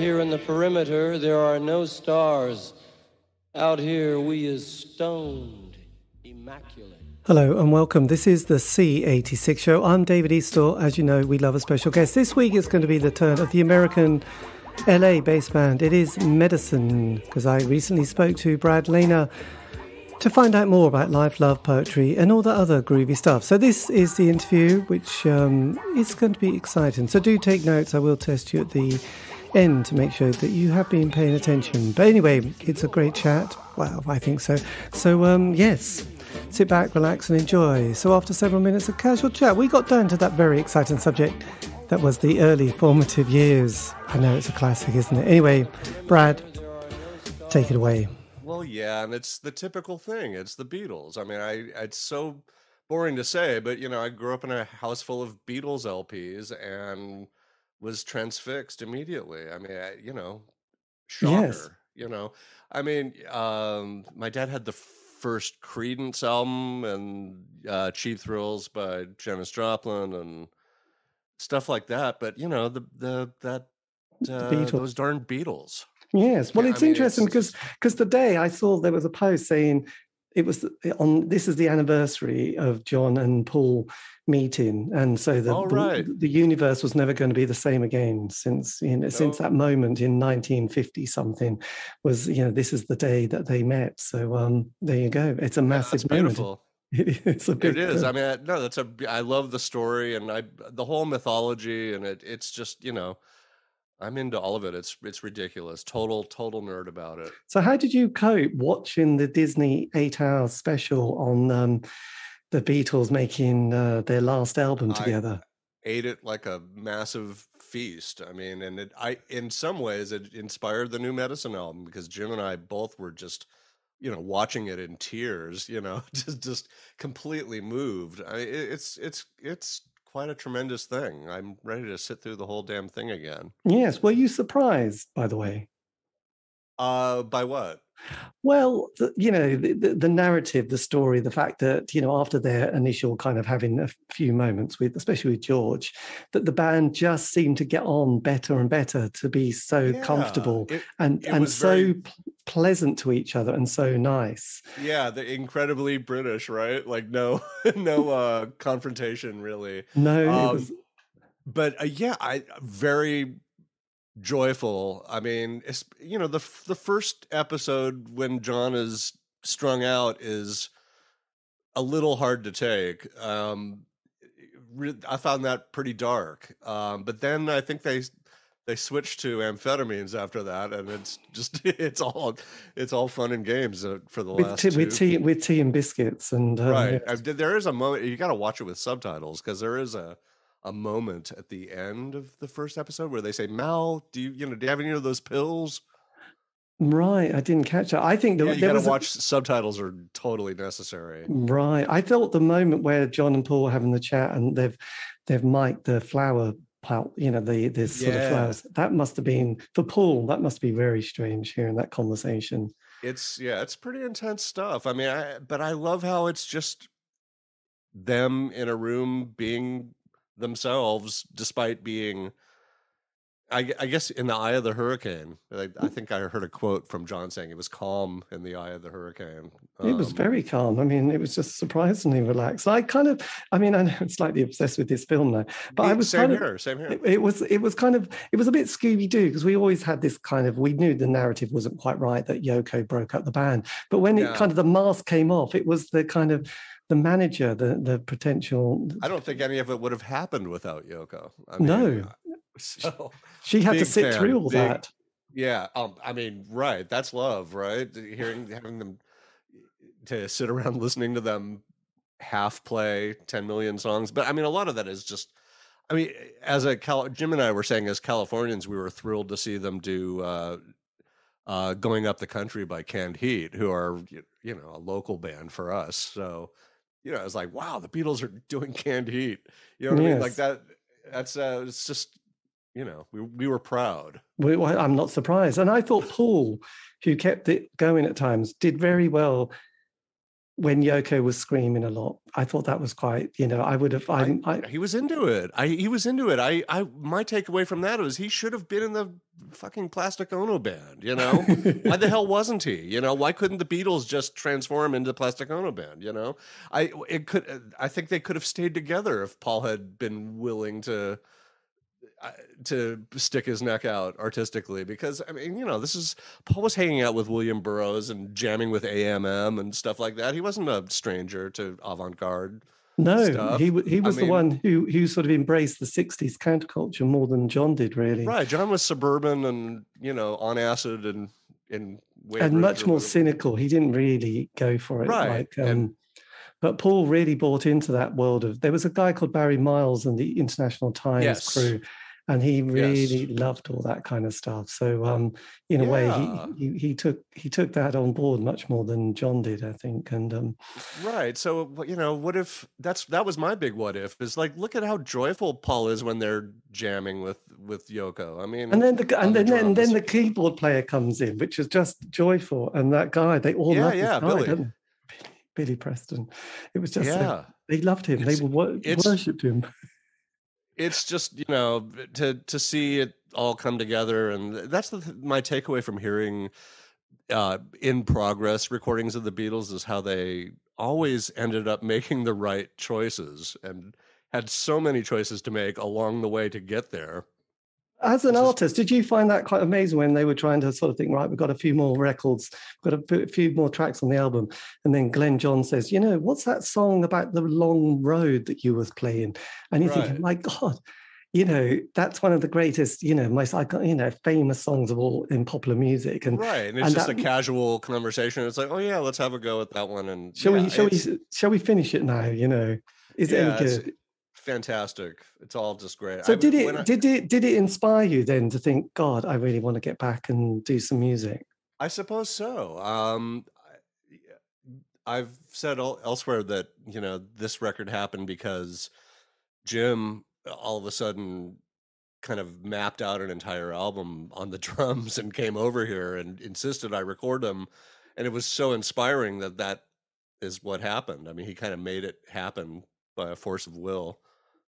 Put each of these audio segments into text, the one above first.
here in the perimeter, there are no stars. Out here, we is stoned, immaculate. Hello and welcome. This is the C86 show. I'm David Eastaugh. As you know, we love a special guest. This week it's going to be the turn of the American LA based band. It is Medicine, because I recently spoke to Brad Laner to find out more about life, love, poetry, and all the other groovy stuff. So, this is the interview, which um, is going to be exciting. So, do take notes. I will test you at the end to make sure that you have been paying attention. But anyway, it's a great chat. Well, I think so. So, um, yes, sit back, relax, and enjoy. So, after several minutes of casual chat, we got down to that very exciting subject that was the early formative years. I know it's a classic, isn't it? Anyway, Brad, take it away. Well, yeah, and it's the typical thing. It's the Beatles. I mean, I it's so boring to say, but you know, I grew up in a house full of Beatles LPs and was transfixed immediately. I mean, I, you know, shocker. Yes. You know, I mean, um, my dad had the first Creedence album and uh, Cheap Thrills by Janis Joplin and stuff like that. But you know, the the that uh, the those darn Beatles. Yes, well, yeah, it's I mean, interesting because because today I saw there was a post saying it was on this is the anniversary of John and Paul meeting, and so the, right. the, the universe was never going to be the same again since you know no. since that moment in 1950 something was you know this is the day that they met. So um there you go. It's a massive yeah, moment. Beautiful. It is. A big it is. I mean, I, no, that's a. I love the story and I the whole mythology and it. It's just you know, I'm into all of it. It's it's ridiculous. Total total nerd about it. So, how did you cope watching the Disney eight hour special on um, the Beatles making uh, their last album together? I ate it like a massive feast. I mean, and it I in some ways it inspired the new Medicine album because Jim and I both were just you know watching it in tears you know just just completely moved I, it's it's it's quite a tremendous thing i'm ready to sit through the whole damn thing again yes were you surprised by the way uh by what well, the, you know, the, the, narrative, the story, the fact that, you know, after their initial kind of having a few moments with, especially with George, that the band just seemed to get on better and better to be so yeah, comfortable it, and, it and so very... pleasant to each other and so nice. Yeah, the incredibly British, right? Like no, no uh confrontation really. No. Um, was... But uh, yeah, I very joyful. I mean, it's, you know, the the first episode when John is strung out is a little hard to take. Um, I found that pretty dark. Um, but then I think they they switched to amphetamines after that, and it's just it's all it's all fun and games uh, for the with last tea, with tea with tea and biscuits and uh, right. Yes. There is a moment you got to watch it with subtitles because there is a a moment at the end of the first episode where they say, "Mal, do you you know do you have any of those pills?" Right, I didn't catch that. I think the, yeah, you got to watch a... subtitles are totally necessary. Right, I thought the moment where John and Paul are having the chat and they've they've mic'd the flower you know, the this yeah. sort of flowers. That must have been for Paul. That must be very strange hearing that conversation. It's yeah, it's pretty intense stuff. I mean, I but I love how it's just them in a room being themselves, despite being, I, I, guess, in the eye of the hurricane. I, I, think I heard a quote from John saying it was calm in the eye of the hurricane. Um, it was um, very calm. I mean, it was just surprisingly relaxed. I kind of, I mean, I'm slightly obsessed with this film now, but I was same kind here, of, same here. It, it, was, it was kind of, it was a bit Scooby Doo because we always had this kind of, we knew the narrative wasn't quite right that Yoko broke up the band, but when yeah. it kind of the mask came off, it was the kind of the manager, the the potential. I don't think any of it would have happened without Yoko. I mean, no, so she had to sit fan, through all big, that. Yeah, um, I mean, right? That's love, right? Hearing having them to sit around listening to them half play 10 million songs but i mean a lot of that is just i mean as a Cal- jim and i were saying as californians we were thrilled to see them do uh, uh, going up the country by canned heat who are you know a local band for us so you know, I was like, wow, the Beatles are doing canned heat. You know what yes. I mean? Like that. That's uh, it's just you know, we we were proud. We, well, I'm not surprised, and I thought Paul, who kept it going at times, did very well when Yoko was screaming a lot. I thought that was quite, you know, I would have. I, I, he was into it. I he was into it. I I my takeaway from that was he should have been in the fucking Plastic Ono band. You know, why the hell wasn't he? You know, why couldn't the Beatles just transform into Plastic Ono band? You know, I it could. I think they could have stayed together if Paul had been willing to to stick his neck out artistically because I mean, you know, this is Paul was hanging out with William Burroughs and jamming with AMM and stuff like that. He wasn't a stranger to avant-garde. No, stuff. he he was I the mean- one who who sort of embraced the '60s counterculture more than John did, really, Right, John was suburban and you know on acid and in and much more cynical. He didn't really go for it, Right, Like, um, and- but Paul really bought into that world of. There was a guy called Barry Miles and the International Times Yes. crew, and he really Yes. loved all that kind of stuff. So, um, in a way, he, he he took he took that on board much more than John did, I think. And um, Right. So you know, what if that's that was my big what if is like look at how joyful Paul is when they're jamming with with Yoko. I mean, and then the and the then then, then the keyboard player comes in, which is just joyful. And that guy, they all Yeah, love yeah, guy, Billy. Billy, Preston. It was just like, yeah. they loved him. It's- they worshipped him. It's just you know to to see it all come together and that's the, my takeaway from hearing uh in progress recordings of the beatles is how they always ended up making the right choices and had so many choices to make along the way to get there As an artist, did you find that quite amazing when they were trying to sort of think, right, we've got a few more records, we've got a few more tracks on the album, and then Glenn John says, you know, what's that song about the long road that you was playing? And you're thinking, my God, you know, that's one of the greatest, you know, most you know, famous songs of all in popular music. And right and it's and just that- a casual conversation it's like oh yeah let's have a go at that one and shall yeah, we, shall we, shall we finish it now? You know, is it any good? Fantastic it's all just great So I- did it, I- did it, did it inspire you then to think, God, I really want to get back and do some music? I suppose so. Um, I've said elsewhere that you know this record happened because Jim all of a sudden kind of mapped out an entire album on the drums and came over here and insisted I record them, and it was so inspiring that that is what happened. I mean, he kind of made it happen by a force of will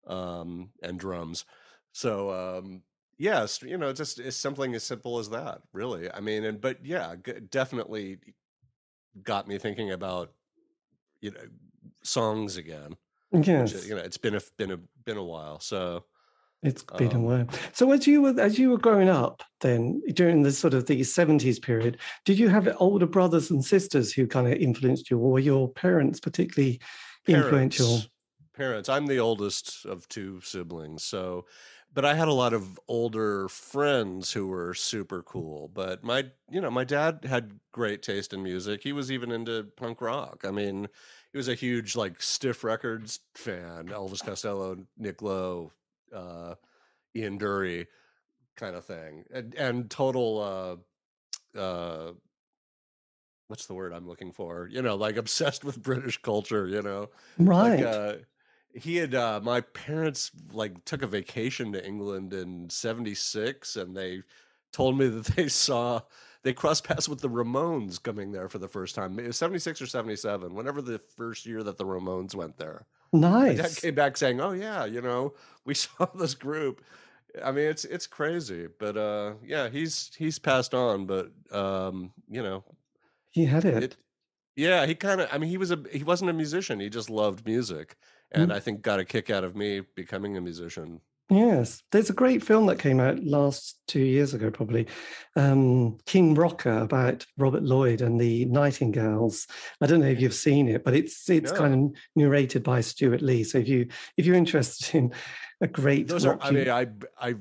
um, and drums. So um, yes, you know, just it's something as simple as that, really. I mean, and but yeah, g- definitely got me thinking about you know songs again. which, Yes. you know, it's been a been a been a while. So It's been a Um, while. So as you were as you were growing up, then during the sort of the seventies period, did you have older brothers and sisters who kind of influenced you, or were your parents particularly influential? Parents. I'm the oldest of two siblings, so but I had a lot of older friends who were super cool. But my, you know, my dad had great taste in music. He was even into punk rock. I mean, he was a huge like Stiff Records fan, Elvis Costello, Nick Lowe, uh, Ian Dury, kind of thing, and, and total. Uh, uh, what's the word I'm looking for? You know, like obsessed with British culture. You know, Right. like uh he had uh my parents like took a vacation to England in 76 and they told me that they saw they crossed paths with the Ramones coming there for the first time. It was 76 or 77, whenever the first year that the Ramones went there. My dad came back saying, "Oh yeah, you know, we saw this group." I mean, it's it's crazy, but uh yeah, he's he's passed on, but um, you know, he had it. it yeah he kind of i mean he was a he wasn't a musician he just loved music and Mm. i think got a kick out of me becoming a musician Yes, there's a great film that came out last two years ago, probably, um, King Rocker about Robert Lloyd and the Nightingales. I don't know if you've seen it, but it's it's No. kind of narrated by Stewart Lee. So if you if you're interested in a great, those are i mean I, I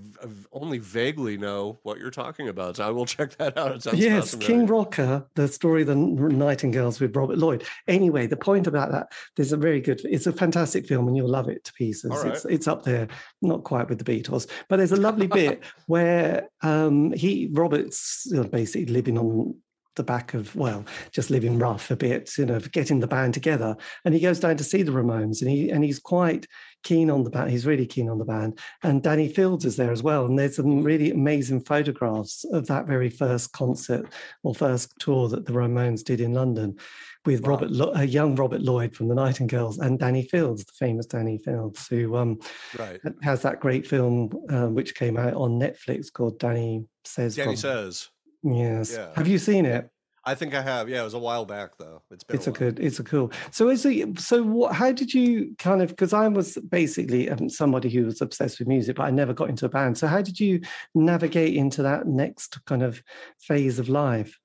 only vaguely know what you're talking about so i will check that out it sounds yes. King Rocker, the story of the Nightingales with Robert Lloyd. Anyway, the point about that, there's a very good, it's a fantastic film and you'll love it to pieces. Right. It's, it's up there, not quite with the Beatles, but there's a lovely bit where um, he, Robert's you know, basically living on the back of well just living rough a bit you know getting the band together and he goes down to see the ramones and he and he's quite keen on the band he's really keen on the band and danny fields is there as well and there's some really amazing photographs of that very first concert or first tour that the ramones did in london with wow. robert a young robert lloyd from the nightingales and danny fields the famous danny fields who um, right. has that great film uh, which came out on netflix called danny says danny says Yes. Yeah. Have you seen it? I think I have. Yeah, it was a while back though. It's been. It's a, a good. It's a cool. So is it? So what? How did you kind of? Because I was basically um, somebody who was obsessed with music, but I never got into a band. So how did you navigate into that next kind of phase of life?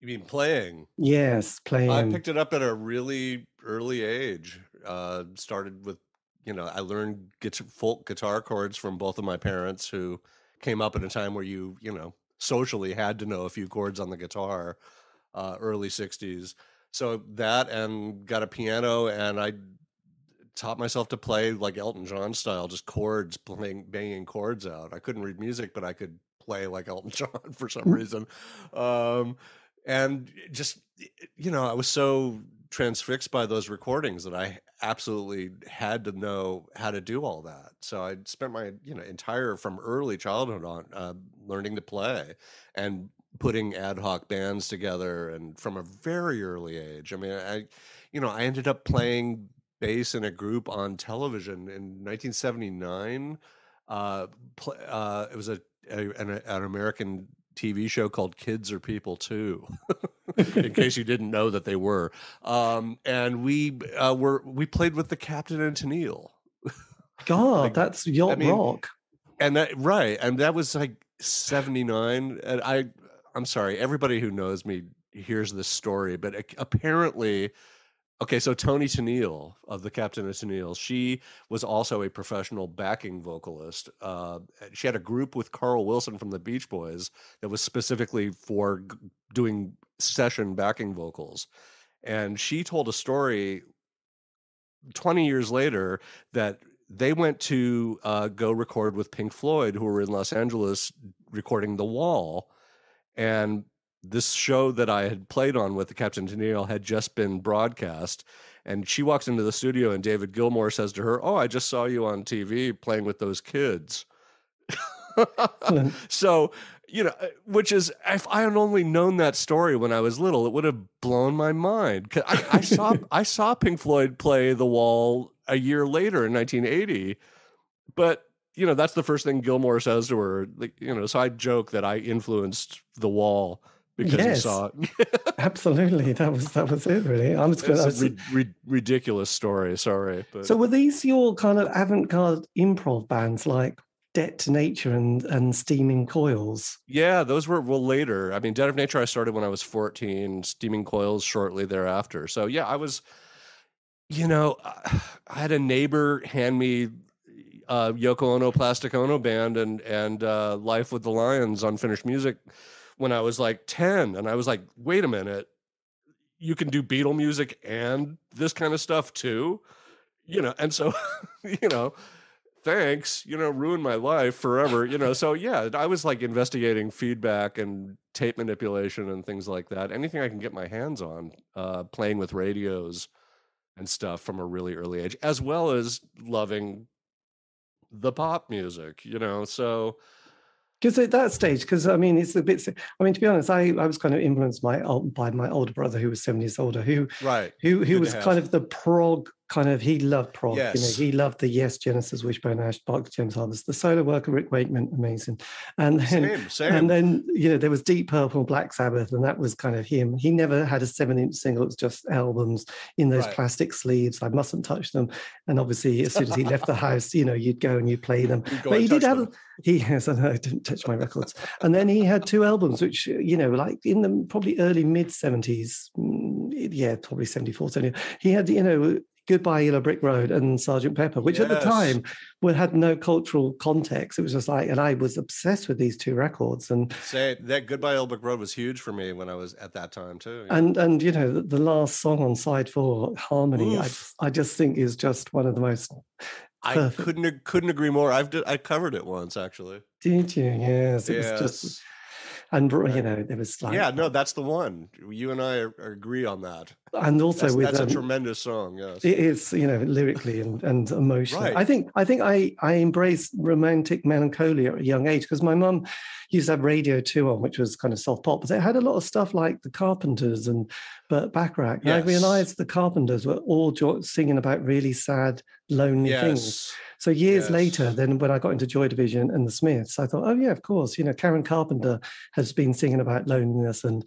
You mean playing? Yes, playing. I picked it up at a really early age. Uh, started with, you know, I learned guitar, folk guitar chords from both of my parents, who came up at a time where you, you know, socially had to know a few chords on the guitar, uh, early 60s. So that and got a piano and I taught myself to play like Elton John style, just chords, playing, banging chords out. I couldn't read music, but I could play like Elton John for some mm. reason. Um, and just, you know, I was so transfixed by those recordings that I absolutely had to know how to do all that. So I spent my you know entire from early childhood on uh, learning to play and putting ad hoc bands together, and from a very early age. I mean, I you know I ended up playing bass in a group on television in 1979. Uh, pl- uh, it was a, a an, an American TV show called Kids Are People Too, in case you didn't know that they were. Um, and we uh, were we played with the Captain and Tennille. God, like, that's yacht I mean, rock. And that right, and that was like seventy nine. And I, I'm sorry, everybody who knows me hears this story, but apparently Okay, so Toni Tennille of the Captain of Tennille, she was also a professional backing vocalist. Uh, she had a group with Carl Wilson from the Beach Boys that was specifically for g- doing session backing vocals. And she told a story 20 years later that they went to uh, go record with Pink Floyd, who were in Los Angeles recording The Wall. And this show that I had played on with the Captain Tennille had just been broadcast. And she walks into the studio, and David Gilmour says to her, Oh, I just saw you on TV playing with those kids. so, you know, uh, which is, if I had only known that story when I was little, it would have blown my mind. I, I saw, I saw Pink Floyd play The Wall a year later in 1980, but you know, that's the first thing Gilmour says to her. Like, you know, so I joke that I influenced The Wall because yes, you saw it. absolutely, that was that was it. Really, I'm just going. It's a ri- ri- ridiculous story. Sorry, but so were these your kind of avant-garde improv bands like Debt to Nature and and Steaming Coils? Yeah, those were well later. I mean, Debt of Nature I started when I was 14. Steaming Coils shortly thereafter. So yeah, I was. You know, I had a neighbor hand me uh, Yoko Ono Plastic Ono band and and uh, Life with the Lions Unfinished Music when I was like 10. And I was like, wait a minute, you can do Beatle music and this kind of stuff too. You know, and so, you know, thanks, you know, ruined my life forever. You know, so yeah, I was like investigating feedback and tape manipulation and things like that. Anything I can get my hands on, uh, playing with radios and stuff from a really early age, as well as loving the pop music, you know. So because at that stage, because I mean, it's a bit. I mean, to be honest, I, I was kind of influenced by by my older brother who was seven years older, who right, who who Good was kind of the prog kind of he loved prog. Yes. You know, he loved the Yes, Genesis, Wishbone Ash, Barclay James Harvest, the solo work of Rick Wakeman, amazing. And then same, same. and then you know there was Deep Purple, Black Sabbath, and that was kind of him. He never had a seven-inch single; it was just albums in those right. plastic sleeves. I mustn't touch them. And obviously, as soon as he left the house, you know, you'd go and you'd play them. But he did have. Them. He has. I know I didn't touch my records. and then he had two albums, which you know, like in the probably early mid seventies. Mm, yeah, probably 74, 70. He had, you know, Goodbye Yellow Brick Road and Sergeant Pepper, which yes. at the time had no cultural context. It was just like, and I was obsessed with these two records. And say that Goodbye Yellow Brick Road was huge for me when I was at that time too. Yeah. And and you know the, the, last song on side four, Harmony, I just, I just think is just one of the most. Perfect. I couldn't couldn't agree more. I've I covered it once actually. Did you? Yes, it yes. was just and you know there was like yeah, no, that's the one. You and I are, are agree on that. And also That's, with that's um, a tremendous song. Yes. it is you know lyrically and, and emotionally Right. i think i think i i embraced romantic melancholia at a young age because my mum used to have radio 2 on which was kind of soft pop but it had a lot of stuff like the carpenters and burt bacharach and i realized the carpenters were all singing about really sad lonely things yes. so years later Yes. then when i got into joy division and the smiths i thought oh yeah of course you know karen carpenter has been singing about loneliness and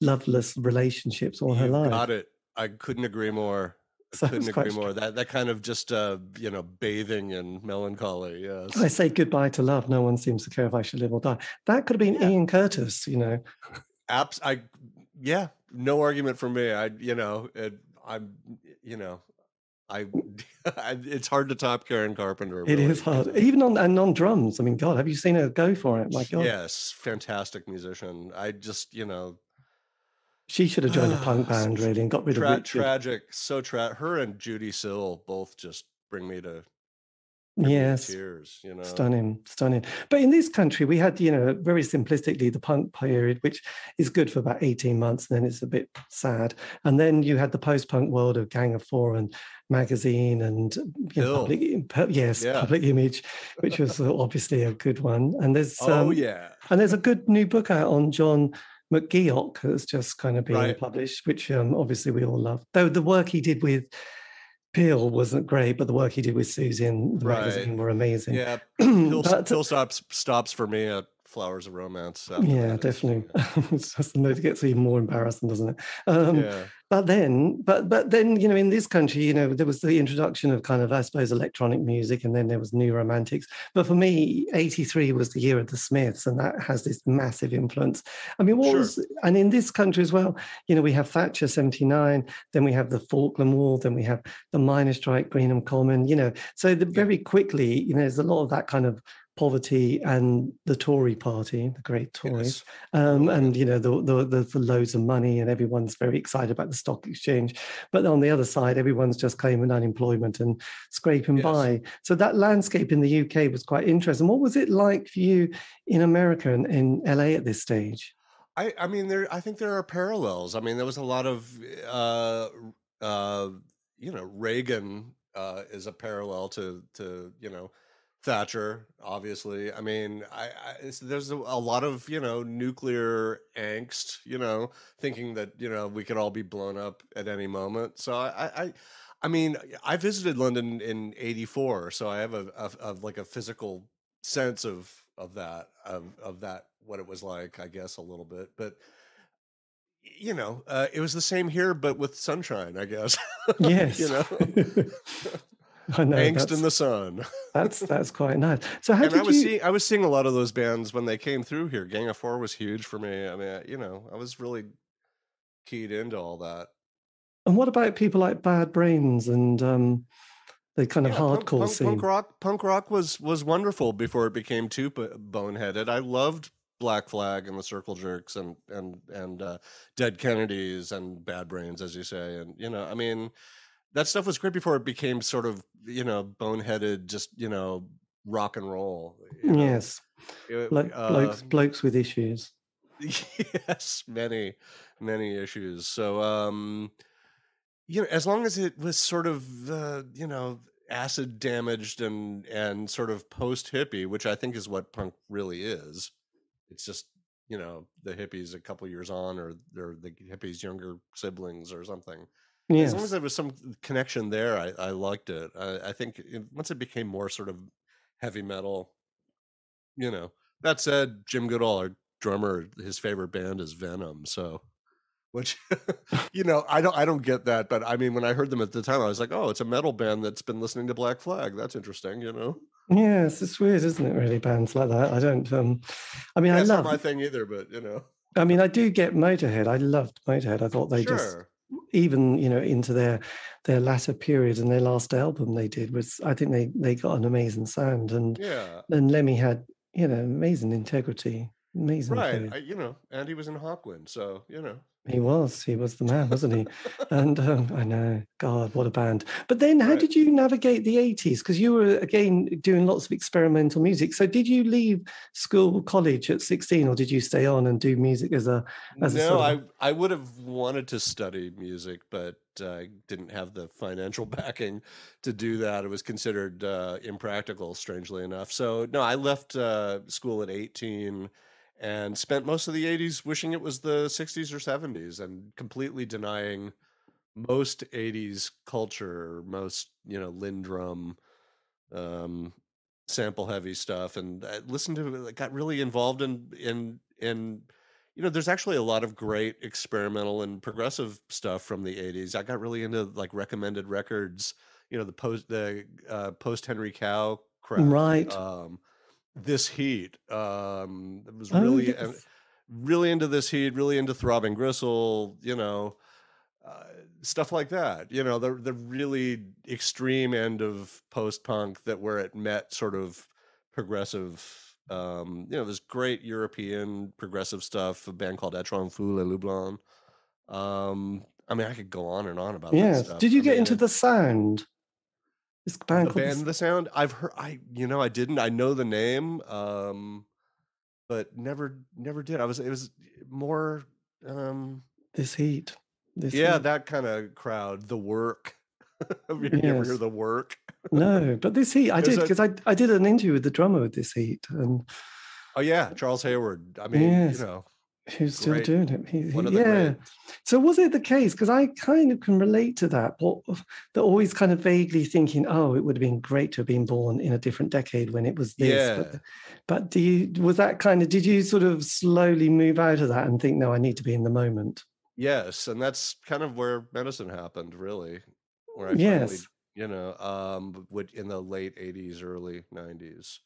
loveless relationships all her You've life got it. I couldn't agree more. I So couldn't agree more. That that kind of just uh, you know, bathing in melancholy. Yes. I say goodbye to love. No one seems to care if I should live or die. That could have been Yeah. Ian Curtis, you know. Apps. I yeah. No argument for me. I you know it, I'm you know I, I it's hard to top Karen Carpenter. It is hard, even on and on drums. I mean, God, have you seen her go for it? My God, Yes, fantastic musician. I just you know she should have joined a punk band really and got rid of tra- Richard. tragic, so tragic. her and Judee Sill both just bring me to yes, tears. You know, stunning, stunning. But in this country, we had, you know, very simplistically the punk period, which is good for about eighteen months, and then it's a bit sad. And then you had the post-punk world of Gang of Four and Magazine and you know, public, yes, Yeah. Public Image, which was obviously a good one. And there's Oh um, yeah, And there's a good new book out on John McGeoch has just kind of been Right. published, which um, obviously we all love. Though the work he did with PiL wasn't great, but the work he did with Susan the Right. magazine were amazing. yeah. But- PiL stops stops for me at Flowers of Romance. yeah, definitely. it's just it gets even more embarrassing, doesn't it? Um, yeah, But then, but but then, you know, in this country, you know, there was the introduction of kind of, I suppose, electronic music, and then there was new romantics. But for me, '83 was the year of the Smiths, and that has this massive influence. I mean, what Sure. was, and in this country as well, you know, we have Thatcher '79, then we have the Falkland War, then we have the miners' strike, Greenham Common. You know, so the, very quickly, you know, there's a lot of that kind of poverty and the Tory party, the great Tories yes. um, and you know the, the, the the loads of money and everyone's very excited about the stock exchange but on the other side everyone's just claiming unemployment and scraping Yes. by so that landscape in the uk was quite interesting what was it like for you in america and in la at this stage I, I mean, there. I think there are parallels. I mean, there was a lot of, uh, uh, you know, Reagan uh, is a parallel to to you know Thatcher. Obviously, I mean, I, I there's a, a lot of you know nuclear angst. You know, thinking that you know we could all be blown up at any moment. So I. I, I mean, I visited London in '84, so I have a, a, a like a physical sense of of that of of that what it was like i guess a little bit but you know uh, it was the same here but with sunshine i guess yes you know i know angst in the sun. that's that's quite nice. So how and did i was you seeing i was seeing a lot of those bands when they came through here. Gang of four was huge for me. I mean I- you know i was really keyed into all that. And what about people like bad brains and um the kind of Yeah, punk- hardcore punk, scene? punk rock punk rock was was wonderful before it became too boneheaded. I loved black flag and the circle jerks and and and uh, dead kennedys and bad brains as you say. And you know i mean that stuff was great before it became sort of you know boneheaded just you know rock and roll you know? yes. It- Blo- uh, blokes blokes with issues. Yes many many issues. So um you know as long as it was sort of uh, you know acid damaged and and sort of post hippie which i think is what punk really is. It's just you know the hippies a couple years on or they're the hippies younger siblings or something yes as long as there was some connection there i, I liked it I, I think it, once it became more sort of heavy metal you know that said jim goodall our drummer his favorite band is venom so which you know i don't i don't get that but i mean when i heard them at the time i was like oh it's a metal band that's been listening to black flag that's interesting you know Yes, it's weird, isn't it? Really, bands like that. I don't. Um, I mean, yeah, I love. not my thing either but you know I mean, I do get Motorhead. I loved Motorhead. I thought they just, sure even you know, into their their latter period and their last album they did was, I think they they got an amazing sound, and yeah and Lemmy had you know amazing integrity. Amazing. Right. I, you know, and he was in Hawkwind, so you know. He was. He was the man, wasn't he? and um, I know, God, what a band. But then, how Right. did you navigate the 80s? Because you were, again, doing lots of experimental music. So, did you leave school, college at 16, or did you stay on and do music as a. As a no, sort I of I would have wanted to study music, but uh, I didn't have the financial backing to do that. It was considered uh, impractical, strangely enough. So no, I left uh, school at eighteen and spent most of the eighties wishing it was the sixties or seventies, and completely denying most eighties culture, most you know LinnDrum, um, sample heavy stuff, and I listened to it. Got really involved in in in you know, there's actually a lot of great experimental and progressive stuff from the 80s. I got really into like recommended records, you know, the post the uh, post Henry Cow crowd. Right. Um this heat um it was Oh, really uh, yes. really into this heat, really into throbbing gristle, you know, uh, stuff like that. You know, the the really extreme end of post punk that where it met sort of progressive. Um, you know, this great European progressive stuff. A band called Etron Fou Leloublan. Um, I mean, I could go on and on about that Yes. stuff. Did you I get mean, into the sound? This band the band the sound? I've heard i you know i didn't. I know the name um but never never did. I was it was more um This Heat. This yeah Heat. that kind of crowd the work. Have you ever hear the work? No, but This Heat, I did because I, I did an interview with the drummer with This Heat, and oh yeah charles hayward. I mean Yes. you know who's still Great. doing it. He, one he- of the yeah. So was it the case? Because I kind of can relate to that. What they're always kind of vaguely thinking, oh, it would have been great to have been born in a different decade when it was this. Yeah. But, but do you was that kind of did you sort of slowly move out of that and think, no, I need to be in the moment? yes and that's kind of where medicine happened really where i finally Yes. you know um would in the late 80s early 90s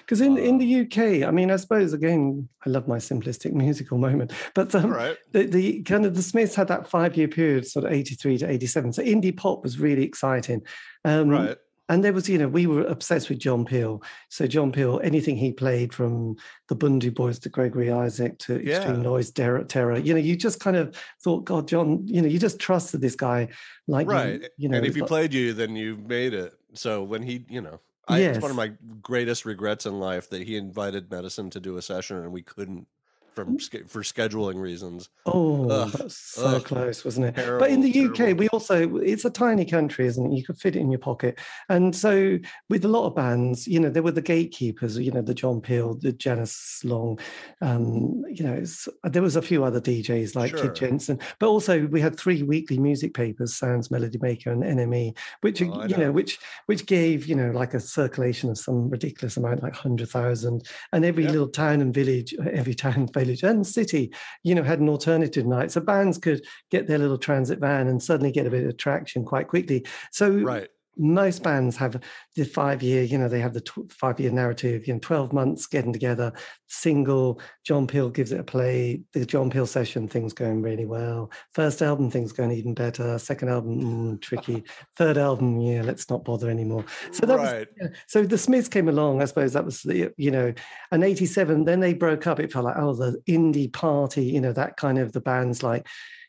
Because in, in the UK, I mean, I suppose again, I love my simplistic musical moment, but um, right the, the kind of the Smiths had that five year period, sort of 83 to 87. So indie pop was really exciting. Um, right And there was, you know, we were obsessed with John Peel. So John Peel, anything he played from the Bhundu Boys to Gregory Isaac to Extreme Noise, Terror, Terror, you know, you just kind of thought, God, John, you know, you just trusted this guy. Like, right you, know, and if he played you then you made it so when he you know I, it's one of my greatest regrets in life that he invited medicine to do a session and we couldn't from for scheduling reasons Oh, Ugh, that's so ugh. close, wasn't it? but in Terrible, the UK, we also, it's a tiny country, isn't it? You could fit it in your pocket. And so with a lot of bands, you know, there were the gatekeepers, you know, the John Peel, the Janice Long, um, you know, there was a few other DJs like Sure. Kid Jensen, but also we had three weekly music papers, Sounds, Melody Maker and NME, which, Oh, you know, know. which, which gave, you know, like a circulation of some ridiculous amount, like 100,000. And every Yeah. little town and village, every town, village and city you know, had an alternative night. So bands could get their little transit van and suddenly get a bit of traction quite quickly. So right most bands have the five year, you know, they have the tw- five year narrative, you know, 12 months getting together, single. John Peel gives it a play. The John Peel session, things going really well. First album, things going even better. Second album, mm, tricky. Third album, yeah, let's not bother anymore. So that was yeah. So the Smiths came along, I suppose that was the, you know, and 87, then they broke up. It felt like, oh, the indie party, you know, that kind of the bands like,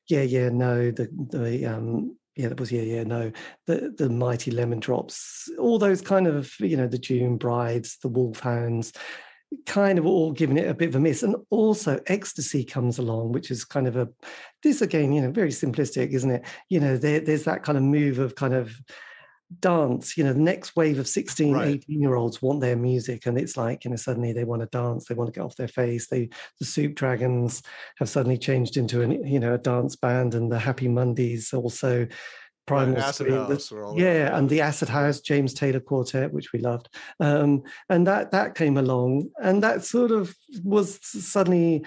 yeah, yeah, no, the, the, um, yeah, that was yeah, yeah, no, the the mighty lemon drops, all those kind of, you know, the June brides, the Wolfhounds, kind of all giving it a bit of a miss. And also ecstasy comes along, which is kind of a this again, you know, very simplistic, isn't it? You know, there, there's that kind of move of kind of dance you know the next wave of 16 Right. 18 year olds want their music and it's like you know suddenly they want to dance they want to get off their face they the soup dragons have suddenly changed into an you know a dance band and the happy mondays also right, primal acid Scream, the- house that. yeah and the acid house james taylor quartet which we loved um and that that came along and that sort of was suddenly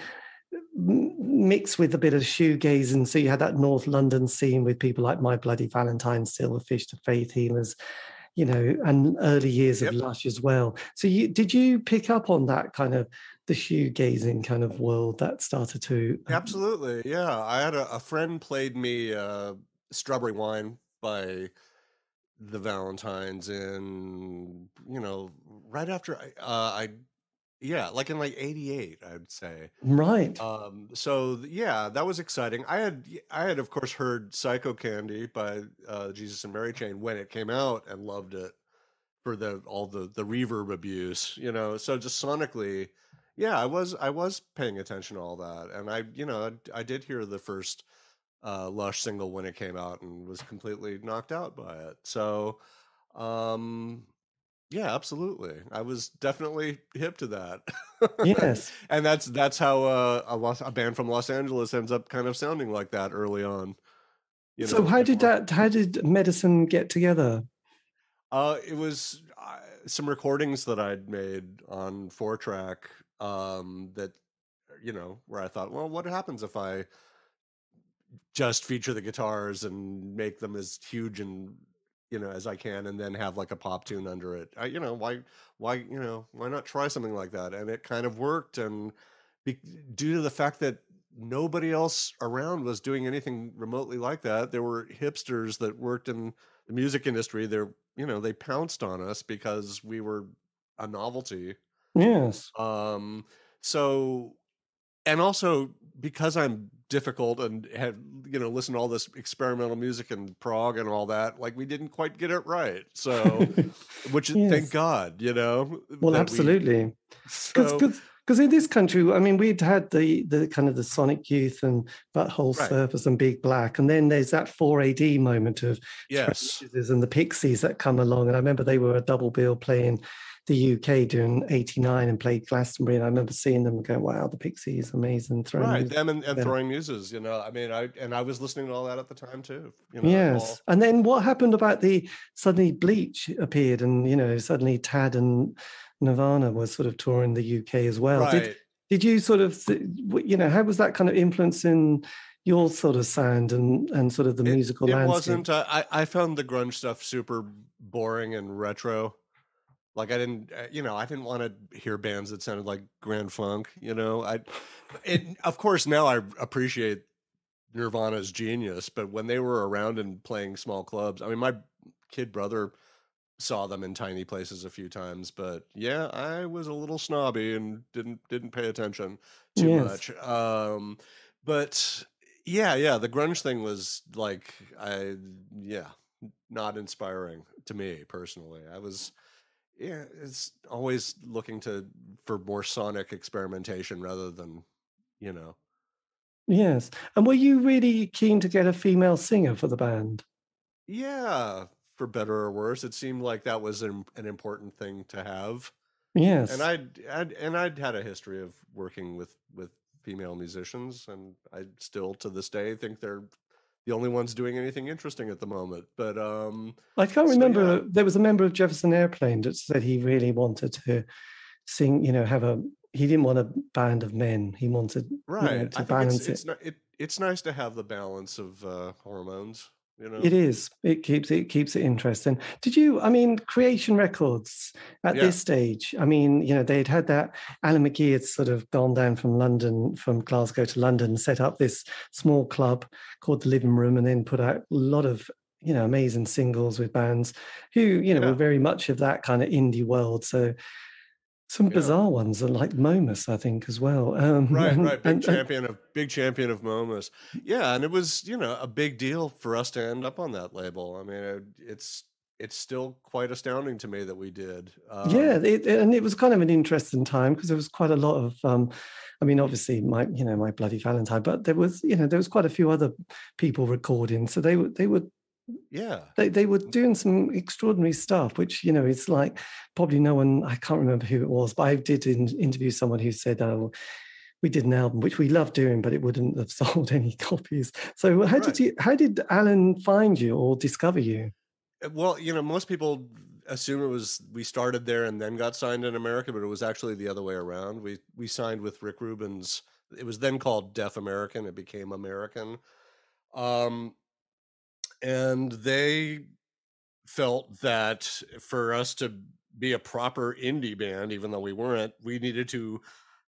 m- mixed with a bit of shoegaze and so you had that north london scene with people like my bloody valentine silverfish the faith healers you know and early years of lush as well so you did you pick up on that kind of the shoegazing kind of world that started to um, Absolutely, yeah. I had a, a friend played me uh, "Strawberry Wine" by the Valentines, in you know, right after I, uh, I Yeah, like in like 88, I'd say. Right. Um, so th- yeah, that was exciting. I had I had of course heard Psycho Candy by uh, Jesus and Mary Chain when it came out and loved it for the all the the reverb abuse, you know. So just sonically, yeah, I was I was paying attention to all that, and I you know I, I did hear the first uh, Lush single when it came out and was completely knocked out by it. So um yeah, absolutely. I was definitely hip to that. Yes. and that's that's how uh, a, Los, a band from Los Angeles ends up kind of sounding like that early on. You so how did before- that? How did Medicine get together? Uh, it was uh, some recordings that I'd made on four track. Um, that you know, where I thought, well, what happens if I just feature the guitars and make them as huge and you know as I can, and then have like a pop tune under it? I, you know, why, why, you know, why not try something like that? And it kind of worked, and be, due to the fact that nobody else around was doing anything remotely like that, there were hipsters that worked in the music industry. They're, you know, they pounced on us because we were a novelty. Yes. Um, so, and also because I'm difficult and had, you know, listened to all this experimental music and prog and all that, like we didn't quite get it right. So, which Yes. thank God, you know. Well, we- absolutely. so- Because in this country, I mean, we'd had the the kind of the Sonic Youth and Butthole Right. Surfers and Big Black, and then there's that 4AD moment of yes. And the Pixies that come along. And I remember they were a double bill playing the UK doing 89 and played Glastonbury. And I remember seeing them going, wow, the Pixies, amazing. Throwing right them and, and throwing muses you know i mean i and i was listening to all that at the time too you know yes. all- And then what happened about the suddenly Bleach appeared and, you know, suddenly Tad and Nirvana was sort of touring the UK as well. right Did, did you sort of, you know, how was that kind of influencing your sort of sound and, and sort of the It- musical it landscape? It wasn't uh, i i found the grunge stuff super boring and retro like i didn't uh, you know i didn't want to hear bands that sounded like grand funk you know i it of course now i appreciate nirvana's genius but when they were around and playing small clubs i mean my kid brother saw them in tiny places a few times but yeah i was a little snobby and didn't didn't pay attention too Yes. much um but yeah yeah the grunge thing was like i yeah not inspiring to me personally i was yeah it's always looking to for more sonic experimentation rather than you know Yes. And were you really keen to get a female singer for the band? yeah for better or worse it seemed like that was an, an important thing to have Yes. and I'd, I'd and I'd had a history of working with with female musicians, and I still to this day think they're the only ones doing anything interesting at the moment. But um, I can't So, remember. yeah. There was a member of Jefferson Airplane that said he really wanted to sing. You know, have a. He didn't want a band of men. He wanted you know, right, to balance it's it. it's it it's nice to have the balance of uh, hormones. You know, It is. It keeps it keeps it interesting. Did you? I mean, Creation Records at Yeah. this stage. I mean, you know, they'd had that. Alan McGee had sort of gone down from London, from Glasgow to London, set up this small club called the Living Room, and then put out a lot of you know amazing singles with bands who you know Yeah. were very much of that kind of indie world. So. Some bizarre ones are like Momus, I think, as well. Um, right, right, big and- champion of big champion of Momus. Yeah, and it was you know a big deal for us to end up on that label. I mean, it, it's it's still quite astounding to me that we did. Um, yeah, it, and it was kind of an interesting time because there was quite a lot of, um, I mean, obviously my, you know, my bloody Valentine, but there was, you know, there was quite a few other people recording, so they were, they were, yeah, they, they were doing some extraordinary stuff, which you know, it's like probably no one, I can't remember who it was, but I did in, interview someone who said, oh. We did an album which we loved doing, but it wouldn't have sold any copies. So, how Right. did you? How did Alan find you or discover you? Uh, Well, you know, most people assume it was we started there and then got signed in America, but it was actually the other way around. We we signed with Rick Rubin's. It was then called Def American. It became American, um, and they felt that for us to be a proper indie band, even though we weren't, we needed to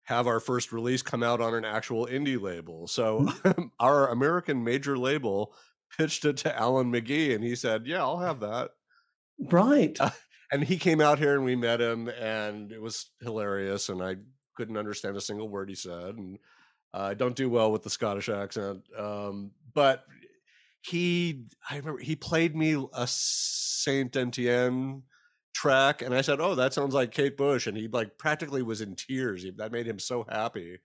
have our first release come out on an actual indie label. So our American major label pitched it to Alan McGee, and he said, "Yeah, I'll have that." Right. and he came out here and we met him and it was hilarious and I couldn't understand a single word he said and I uh, don't do well with the Scottish accent. Um, but he, I remember he played me a Saint Etienne track, and I said, "Oh, that sounds like Kate Bush," and he like practically was in tears. He, that made him so happy.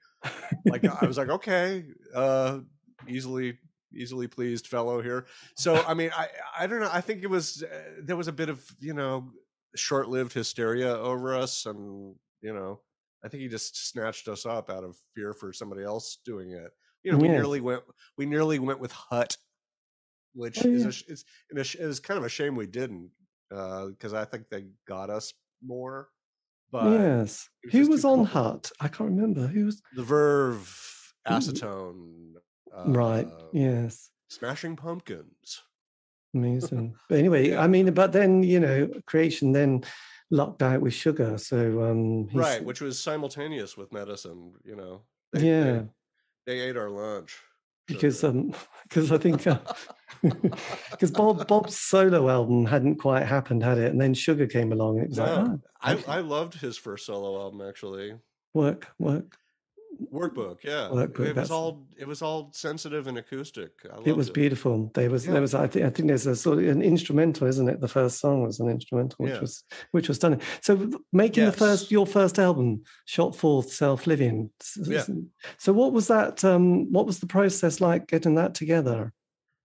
like I was like, "Okay, uh, easily." easily pleased fellow here so i mean i i don't know i think it was uh, there was a bit of you know short-lived hysteria over us and you know I think he just snatched us up out of fear for somebody else doing it. You know, we nearly went we nearly went with Hut, which oh, yeah. is a, it's, it's, kind of a shame we didn't because uh, I think they got us more. But yes, was who was on Hut? I can't remember who was the Verve, Acetone, uh, right? Yes, Smashing Pumpkins. Amazing. But anyway, yeah. I mean, but then you know, creation then locked out with sugar. So um, right, which was simultaneous with medicine. You know, they, yeah, they, they, ate our lunch because um because I think because uh, Bob Bob's solo album hadn't quite happened, had it? And then Sugar came along. And it was no, like, oh, I I loved his first solo album actually. Work, work workbook yeah workbook, it was all it was all sensitive and acoustic it was it. beautiful there was yeah. there was I think I think there's a sort of an instrumental isn't it the first song was an instrumental which yeah. was which was stunning so making yes. the first your first album shot forth self living yeah. so what was that um what was the process like getting that together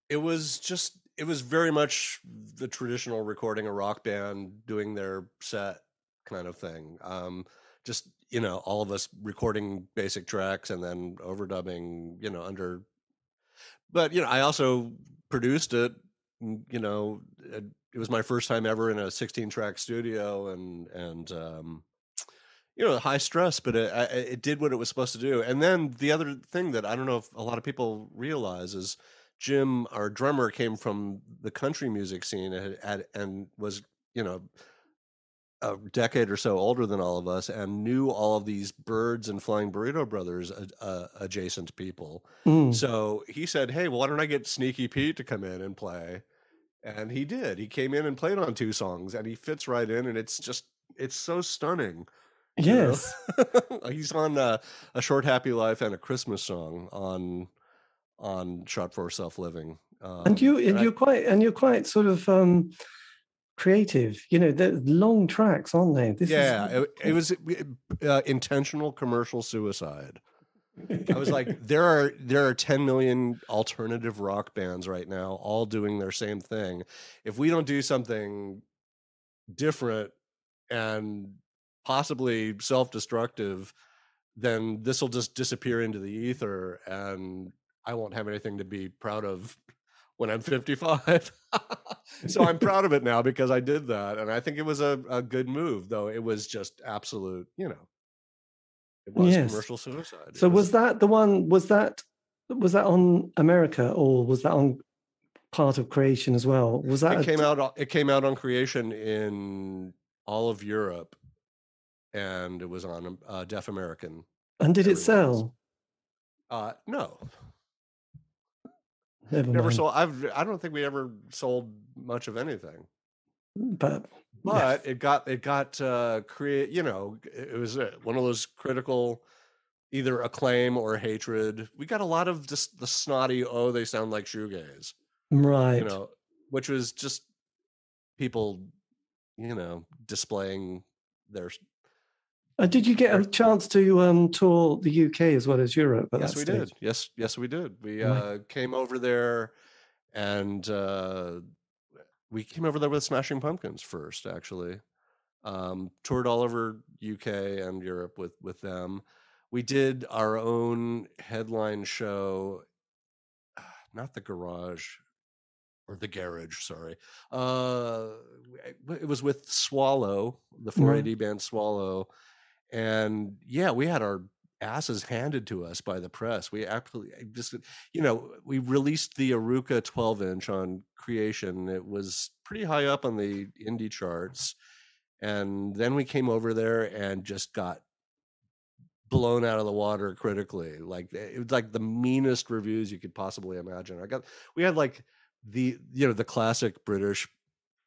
it was just it was very much the traditional recording a rock band doing their set kind of thing um just you know all of us recording basic tracks and then overdubbing you know under but you know i also produced it you know it, it was my first time ever in a 16 track studio and and um you know high stress but it, it did what it was supposed to do. And then the other thing that i don't know if a lot of people realize is jim our drummer came from the country music scene and, and was you know a decade or so older than all of us and knew all of these Byrds and flying burrito brothers uh, uh, adjacent people. Mm. so he said hey well, why don't i get sneaky pete to come in and play? And he did. He came in and played on two songs and he fits right in and it's just it's so stunning yes. He's on uh, a short happy life and a christmas song on on shot forth self living um, and you and you're quite and you're quite sort of um creative. You know, the long tracks, aren't they? This yeah, is... it, it, was uh, intentional commercial suicide. I was like, there are there are 10 million alternative rock bands right now, all doing their same thing. If we don't do something different and possibly self-destructive, then this will just disappear into the ether, and I won't have anything to be proud of when I'm 55. so I'm proud of it now because I did that. And I think it was a, a good move, though it was just absolute, you know, it was yes. commercial suicide. So was, was, that the one, was that, was that on America or was that on part of creation as well? Was that, it came out, it came out on creation in all of Europe and it was on uh, Def American. And did it sell? Uh, no, Never, never sold. I've. I don't think we ever sold much of anything. But but yeah. it got it got uh create. You know, it was one of those critical, either acclaim or hatred. We got a lot of just the snotty. Oh, they sound like shoegaze. Right. You know, which was just people, you know, displaying their uh, did you get a chance to um, tour the UK as well as Europe? yes, we stage? did. Yes, yes, we did. We right. uh, came over there, and uh, we came over there with Smashing Pumpkins first. Actually, um, toured all over UK and Europe with with them. We did our own headline show, not the Garage or the Garage. Sorry, uh, it was with Swallow, the 4AD mm-hmm. band Swallow and yeah, we had our asses handed to us by the press. We actually just, eh, you know, we released the Aruca 12 inch on Creation. It was pretty high up on the indie charts. And then we came over there and just got blown out of the water critically. Like eh, it was like the meanest reviews you could possibly imagine. I got, we had like the, you know, the classic British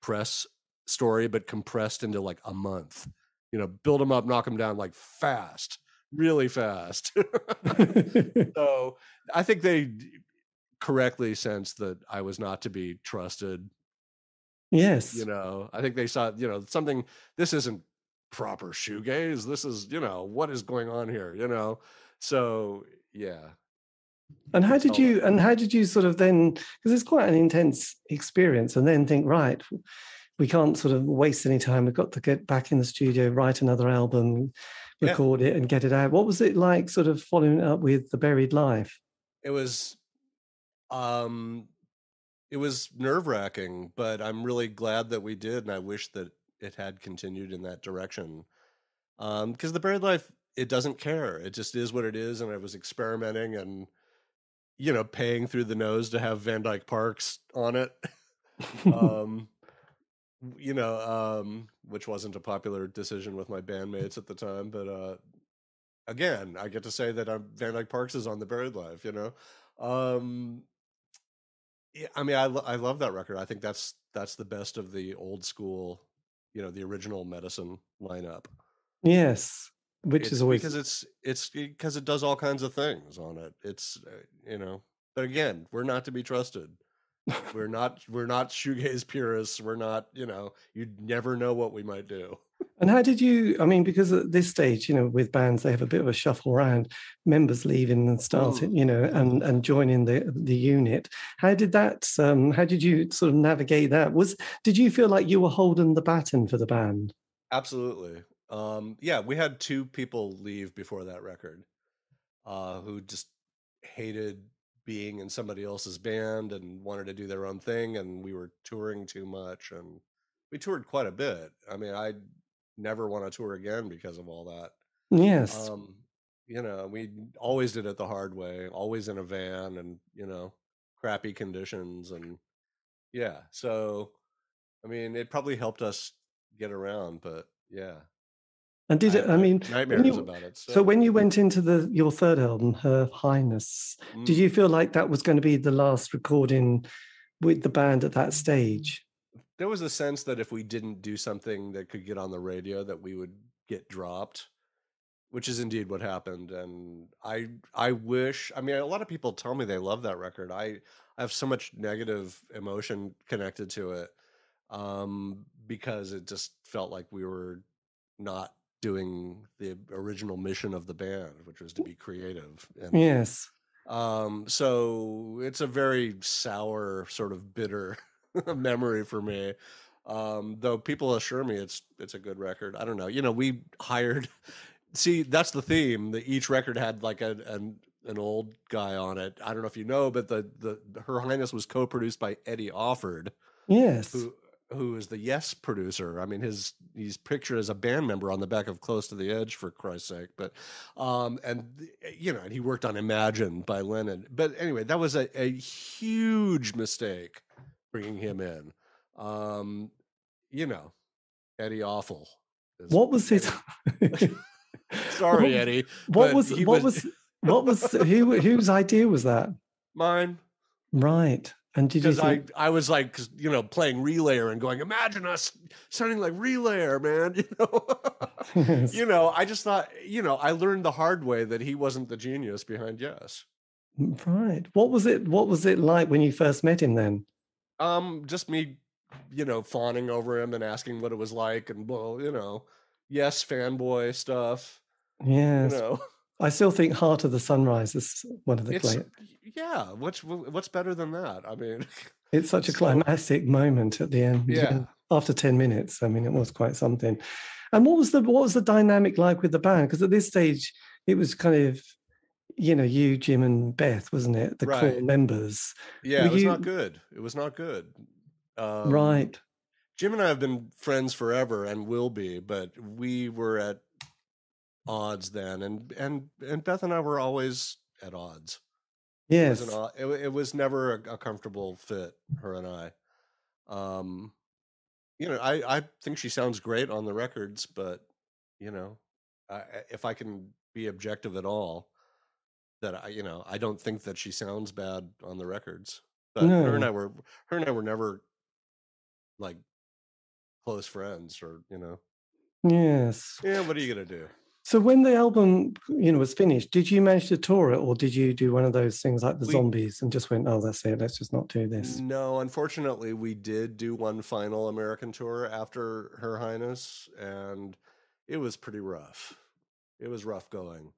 press story, but compressed into like a month. You know, build them up, knock them down like fast, really fast. so I think they correctly sensed that I was not to be trusted. Yes. You know, I think they saw, you know, something, this isn't proper shoegaze. This is, you know, what is going on here, you know? So, yeah. And how did you, and how did you sort of then, because it's quite an intense experience, and then think, right, we can't sort of waste any time. We've got to get back in the studio, write another album, record yeah. it, and get it out. What was it like, sort of following up with the Buried Life? It was, um, it was nerve wracking, but I'm really glad that we did, and I wish that it had continued in that direction. Um, because the Buried Life, it doesn't care. It just is what it is, and I was experimenting and you know paying through the nose to have Van Dyke Parks on it. um, you know, um, which wasn't a popular decision with my bandmates at the time, but uh, again, I get to say that I'm, Van Dyke Parks is on the Buried Life. You know, um, yeah, I mean, I lo- I love that record. I think that's that's the best of the old school, you know, the original Medicine lineup. Yes, which it's is always because it's it's because it does all kinds of things on it. It's uh, you know, but again, we're not to be trusted we're not we're not shoegaze purists. We're not you know you'd never know what we might do. And how did you i mean because at this stage you know with bands they have a bit of a shuffle around members leaving and starting mm. you know and and joining the the unit. How did that um how did you sort of navigate that? Was did you feel like you were holding the baton for the band? Absolutely. Um yeah we had two people leave before that record uh who just hated being in somebody else's band and wanted to do their own thing and we were touring too much and we toured quite a bit. I mean i never want to tour again because of all that. Yes. Um you know we always did it the hard way always in a van and you know crappy conditions and yeah so i mean it probably helped us get around but yeah and did it? I, I mean, nightmares you, about it. So. so. when you went into the your third album, Her Highness, mm. did you feel like that was going to be the last recording with the band at that stage? There was a sense that if we didn't do something that could get on the radio, that we would get dropped, which is indeed what happened. And I, I wish. I mean, a lot of people tell me they love that record. I, I have so much negative emotion connected to it um, because it just felt like we were not doing the original mission of the band, which was to be creative. And, yes. Um, so it's a very sour, sort of bitter memory for me. Um, though people assure me it's it's a good record. I don't know. You know, we hired. See, that's the theme. That each record had like a, an an old guy on it. I don't know if you know, but the the Her Highness was co-produced by Eddie Offord. Yes. Who who is the Yes producer. I mean, his he's pictured as a band member on the back of Close to the Edge, for Christ's sake. But, um, and you know, and he worked on Imagine by Lennon. But anyway, that was a, a huge mistake bringing him in. Um, you know, Eddie Awful. What was his? Sorry, Eddie. What was what was, was what was who whose idea was that? Mine. Right. And did because I I was like you know playing Relayer and going imagine us sounding like Relayer man you know? Yes. you know I just thought you know I learned the hard way that he wasn't the genius behind Yes. Right. What was it what was it like when you first met him then? Um just me you know fawning over him and asking what it was like and well you know Yes fanboy stuff yes. you know I still think Heart of the Sunrise is one of the it's, yeah. What's what's better than that? I mean, it's such a climactic moment at the end. Yeah. After ten minutes, I mean, it was quite something. And what was the what was the dynamic like with the band? Because at this stage, it was kind of, you know, you, Jim, and Beth, wasn't it? The right. core members. Yeah, Were it was you... not good. It was not good. Um, right. Jim and I have been friends forever and will be, but we were at odds then, and and and Beth and I were always at odds. Yes, it was, it, it was never a, a, comfortable fit. Her and I, um, you know, I I think she sounds great on the records, but you know, I, if I can be objective at all, that I you know I don't think that she sounds bad on the records. But no. her and I were her and I were never like close friends, or you know. Yes. Yeah, what are you gonna do? So when the album, you know, was finished, did you manage to tour it, or did you do one of those things like the We- Zombies and just went, "Oh, that's it. Let's just not do this." No, unfortunately, we did do one final American tour after Her Highness, and it was pretty rough. It was rough going.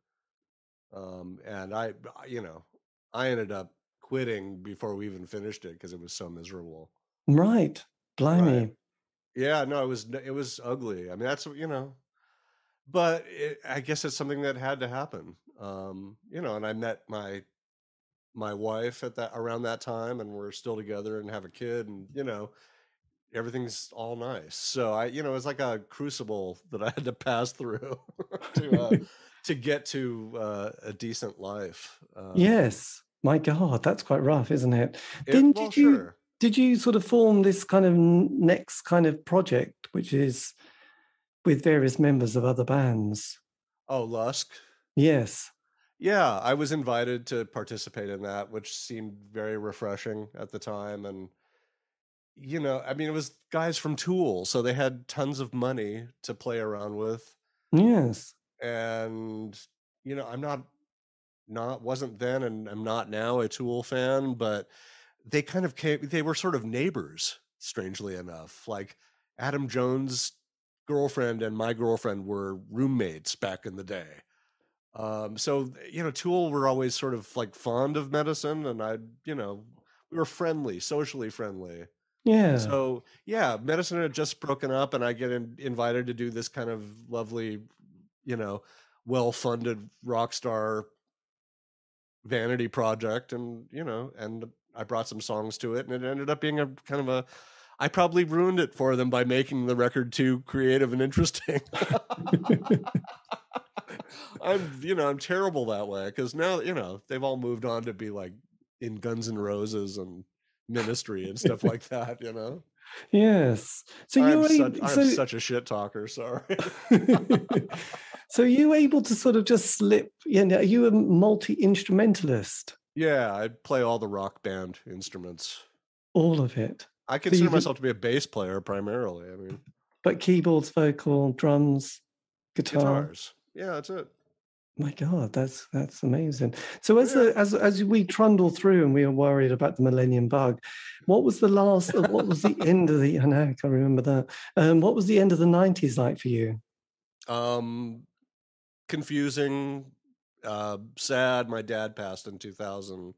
Um, and I, you know, I ended up quitting before we even finished it because it was so miserable. Right. Blimey. Right. Yeah, no, it was it was ugly. I mean, that's what you know, but it, I guess it's something that had to happen. Um, you know, and I met my my wife at that around that time, and we're still together and have a kid, and you know, everything's all nice. So I, you know, it's like a crucible that I had to pass through to uh, to get to uh, a decent life. Um, Yes. My God, that's quite rough, isn't it? it- Then well, did you sure. did you sort of form this kind of next kind of project, which is with various members of other bands? Oh, Lusk. Yes. Yeah, I was invited to participate in that, which seemed very refreshing at the time. And, you know, I mean, it was guys from Tool, so they had tons of money to play around with. Yes. And, you know, I'm not, not, wasn't then and I'm not now a Tool fan, but they kind of came, they were sort of neighbors, strangely enough. Like Adam Jones' girlfriend and my girlfriend were roommates back in the day. Um, so you know, Tool were always sort of like fond of medicine, and I, you know, we were friendly, socially friendly. Yeah. So yeah, medicine had just broken up, and I get in, invited to do this kind of lovely, you know, well-funded rock star vanity project, and you know, and I brought some songs to it, and it ended up being a kind of a. I probably ruined it for them by making the record too creative and interesting. I'm, you know, I'm terrible that way because now, you know, they've all moved on to be like in Guns N' Roses and Ministry and stuff like that. You know, yes. So I'm, you're such, I'm so, such a shit talker. Sorry. so you able to sort of just slip? You know, are you a multi instrumentalist? yeah, I play all the rock band instruments. All of it, I consider can- myself to be a bass player primarily. I mean, but keyboards, vocal, drums, guitar. guitars. Yeah, that's it. My God, that's that's amazing. So as Yeah. the as as we trundle through and we are worried about the Millennium Bug, what was the last? uh, what was the end of the? I know I can remember that. Um, what was the end of the nineties like for you? Um, confusing, uh, sad. My dad passed in 2000.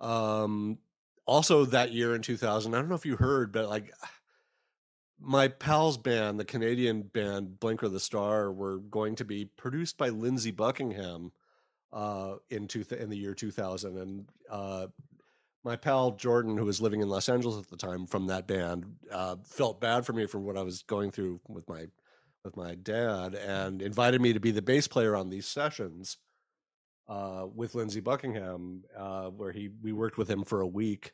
Um, also that year in 2000, I don't know if you heard, but like my pal's band, the Canadian band Blinker the Star, were going to be produced by Lindsey Buckingham uh, in two in the year 2000, and uh, my pal Jordan, who was living in Los Angeles at the time, from that band, uh, felt bad for me for what I was going through with my with my dad, and invited me to be the bass player on these sessions uh, with Lindsey Buckingham, uh, where he we worked with him for a week.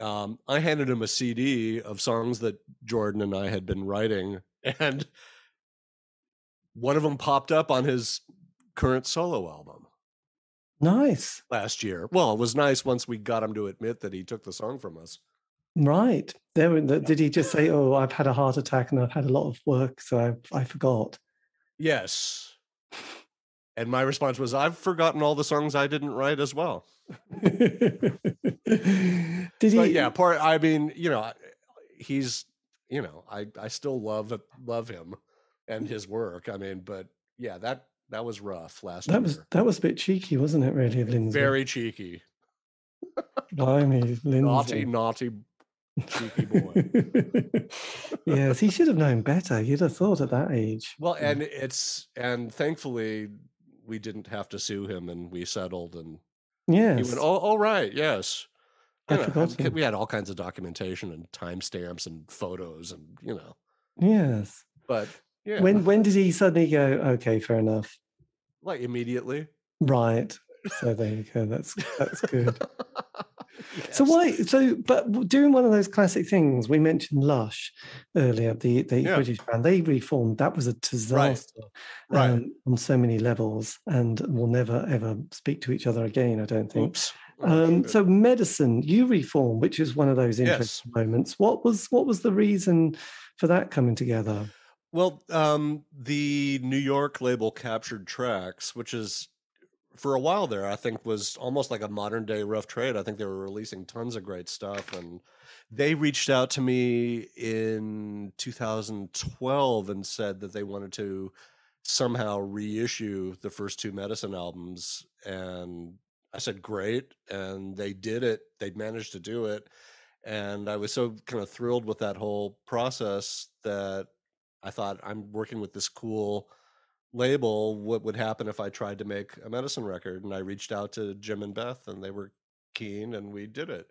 Um, I handed him a CD of songs that Jordan and I had been writing, and one of them popped up on his current solo album Nice, last year. Well, it was nice once we got him to admit that he took the song from us. right? There, did he just say, "Oh, I've had a heart attack and I've had a lot of work, so I, I forgot"? Yes. And my response was, I've forgotten all the songs I didn't write as well. did he? But yeah, part. I mean, you know, he's, you know, I I still love love him and his work. I mean, but yeah, that that was rough last That year. was that was a bit cheeky, wasn't it? Really, Lindsey. Very cheeky, Blimey, Lindsey. naughty, naughty, cheeky boy. yes, he should have known better. You'd have thought at that age. well, and it's and thankfully we didn't have to sue him, and we settled, and Yes. he went, "Oh, all right, yes." You know, we had all kinds of documentation and timestamps and photos, and you know, Yes. but yeah, When when did he suddenly go? Okay, fair enough. like immediately. Right. So there you go. That's that's good. So why? So, but doing one of those classic things we mentioned, Lush earlier, the the Yeah. British band, they reformed. That was a disaster Right. um, on so many levels, and will never ever speak to each other again. I don't think. Oops. Oh, Um, so medicine, you reform, which is one of those interesting moments. What was what was the reason for that coming together? Well, um, the New York label Captured Tracks, which is for a while there, I think was almost like a modern day rough trade. I think they were releasing tons of great stuff. And they reached out to me in 2012 and said that they wanted to somehow reissue the first two medicine albums. And I said, great. And they did it. They managed to do it. And I was so kind of thrilled with that whole process that I thought I'm working with this cool label. What would happen if I tried to make a medicine record? And I reached out to Jim and Beth, and they were keen, and we did it.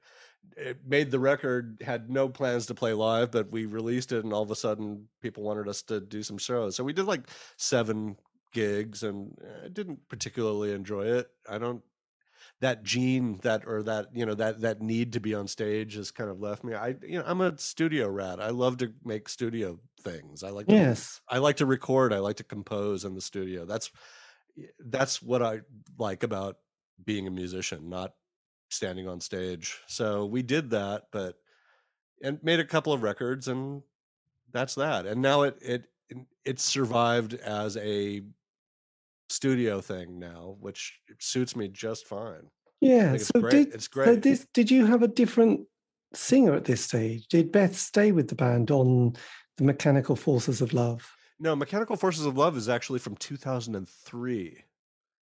It made the record, had no plans to play live, but we released it, and all of a sudden, people wanted us to do some shows. So we did like seven gigs, and I didn't particularly enjoy it. I don't that gene that or that you know that that need to be on stage has kind of left me i you know i'm a studio rat i love to make studio things i like to, Yes. i like to record i like to compose in the studio that's that's what i like about being a musician not standing on stage so we did that but and made a couple of records and that's that and now it it it survived as a studio thing now which suits me just fine Yeah. it's So great. did it's so great. this did you have a different singer at this stage? Did Beth stay with the band on the Mechanical Forces of Love? no, Mechanical Forces of Love is actually from 2003.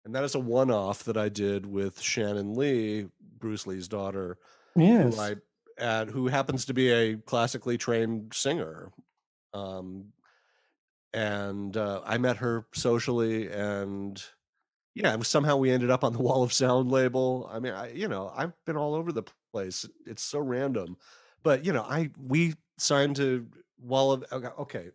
And that is a one off that I did with Shannon Lee, Bruce Lee's daughter, Yes. who I and who happens to be a classically trained singer. Um, and uh, I met her socially, and yeah, somehow we ended up on the Wall of Sound label. I mean, I you know I've been all over the place. It's so random, but you know I we signed to Wall of okay.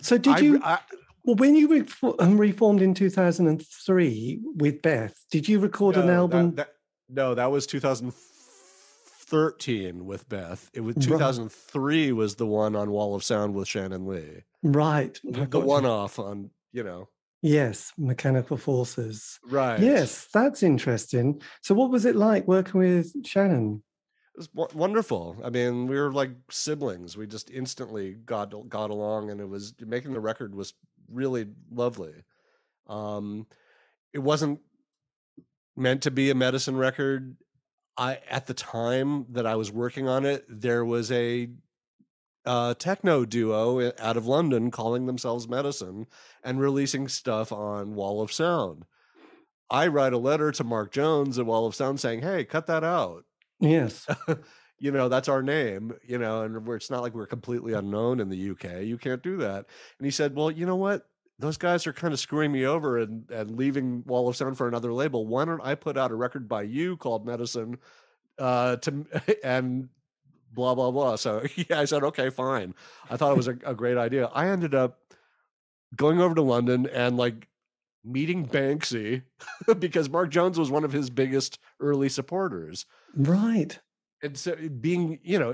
So did you I- well when you refo- um, reformed in 2003 with Beth, did you record an No, that- album? that- no, that was 2013 with Beth. It was Right. 2003 was the one on Wall of Sound with Shannon Lee. right. The got you. one off on, you know. Yes, Mechanical Forces. Right. Yes, that's interesting. So what was it like working with Shannon? It was wo- wonderful. I mean, we were like siblings. We just instantly got got along, and it was making the record was really lovely. Um, it wasn't meant to be a medicine record. I at the time that I was working on it, there was a uh, techno duo out of London calling themselves Medicine and releasing stuff on Wall of Sound. I write a letter to Mark Jones at Wall of Sound saying, "Hey, cut that out." Yes. you know that's our name you know and it's not like we're completely unknown in the uk you can't do that. And he said well you know what? Those guys are kind of screwing me over and, and leaving wall of sound for another label. Why don't i put out a record by you called medicine uh to and blah blah blah. So yeah i said okay fine. I thought it was a, a great idea. I ended up going over to london and like meeting banksy because mark jones was one of his biggest early supporters Right. and so being you know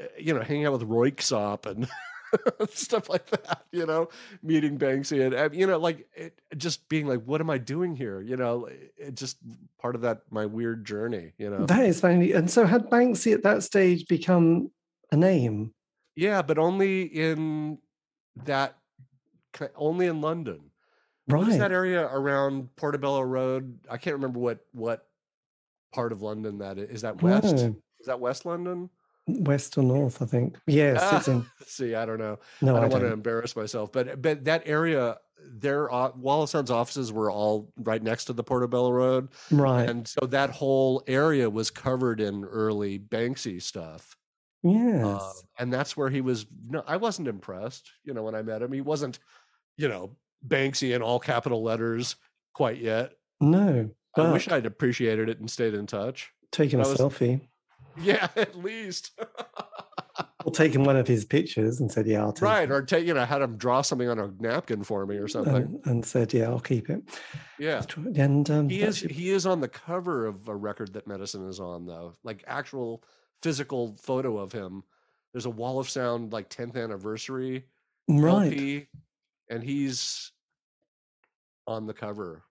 uh, you know hanging out with Royksopp and stuff like that you know meeting Banksy and uh, you know like it, just being like what am I doing here you know it, it just part of that my weird journey you know That is funny. And so had Banksy at that stage become a name? yeah but only in that only in London what is that area around Portobello Road I can't remember what what part of London that is is that west No, is that West London West or North, I think. Yes, it's in. see I don't know No, I I don't want to don't. embarrass myself, but but that area, their uh, Sound's offices were all right next to the Portobello Road, Right. and so that whole area was covered in early Banksy stuff. Yes. Uh, and that's where he was. No, I wasn't impressed. You know, when I met him, he wasn't, you know, Banksy in all capital letters quite yet. no. I wish I'd appreciated it and stayed in touch. taking a was- selfie Yeah, at least. or taking one of his pictures and said, "Yeah, I'll take right, it." or take you know had him draw something on a napkin for me or something. And, and said, "Yeah, I'll keep it." yeah. And um, He that's is he is on the cover of a record that Medicine is on though. Like actual physical photo of him. There's a Wall of Sound like 10th anniversary right. LP and he's on the cover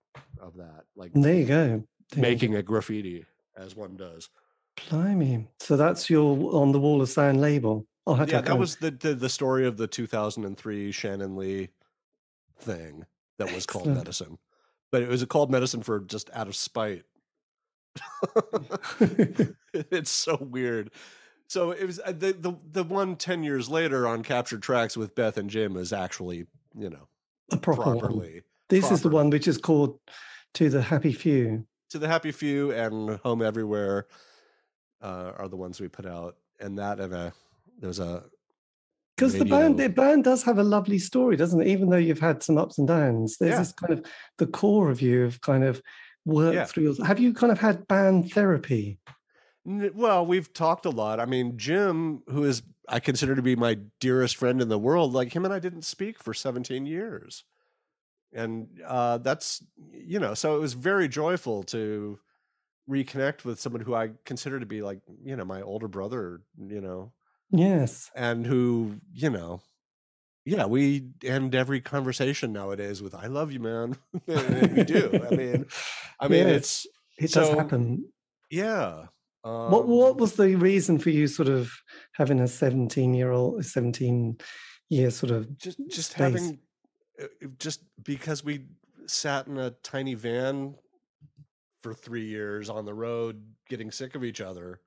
of that like There you go. Making a graffiti. as one does. Blimey! So that's your on the wall of sound label. Oh, yeah, that was the, the, the story of the 2003 Shannon Lee thing that was Excellent. called medicine, but it was called medicine for just out of spite. it's so weird. So it was uh, the, the the one 10 years later on captured tracks with Beth and Jim is actually you know proper properly. One. This proper. is the one which is called "To the Happy Few." To the Happy Few and Home Everywhere uh, are the ones we put out, and that and a there's a because the band the band does have a lovely story doesn't it even though you've had some ups and downs there's yeah. this kind of the core of you have kind of worked yeah. through have you kind of had band therapy well we've talked a lot i mean jim who is i consider to be my dearest friend in the world like him and i didn't speak for 17 years and uh, that's you know so it was very joyful to reconnect with someone who i consider to be like you know my older brother you know Yes. And who, you know, yeah, we end every conversation nowadays with "I love you, man." we do. I mean, I mean, yes, it's it so, does happen. Yeah. Um, what What was the reason for you sort of having a seventeen year old, seventeen year sort of just just space? having just because we sat in a tiny van for three years on the road, getting sick of each other,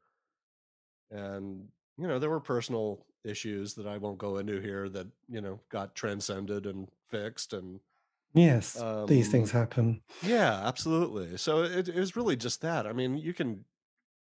and you know, there were personal issues that I won't go into here that, you know, got transcended and fixed and Yes, um, these things happen. Yeah, absolutely. So it, it was really just that. I mean, you can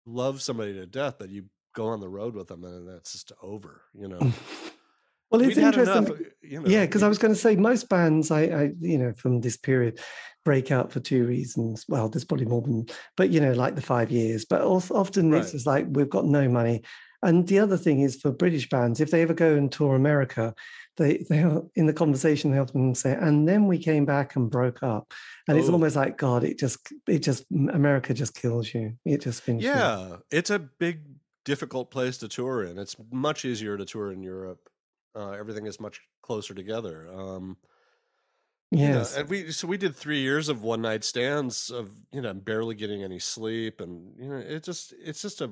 love somebody to death, but you go on the road with them and that's just over, you know. well, it's We'd interesting. You know, yeah, because I was going to say most bands, I, I, you know, from this period, break out for two reasons. Well, there's probably more than, but you know, like the five years. But also, often right. it's like we've got no money, and the other thing is for British bands, if they ever go and tour America, they they are in the conversation they often say, and then we came back and broke up, and oh. it's almost like God, it just it just America just kills you. It just finishes. Yeah, you. it's a big difficult place to tour in. It's much easier to tour in Europe. Uh, everything is much closer together. Um, yes, you know, and we so we did three years of one night stands of you know barely getting any sleep, and you know it just it's just a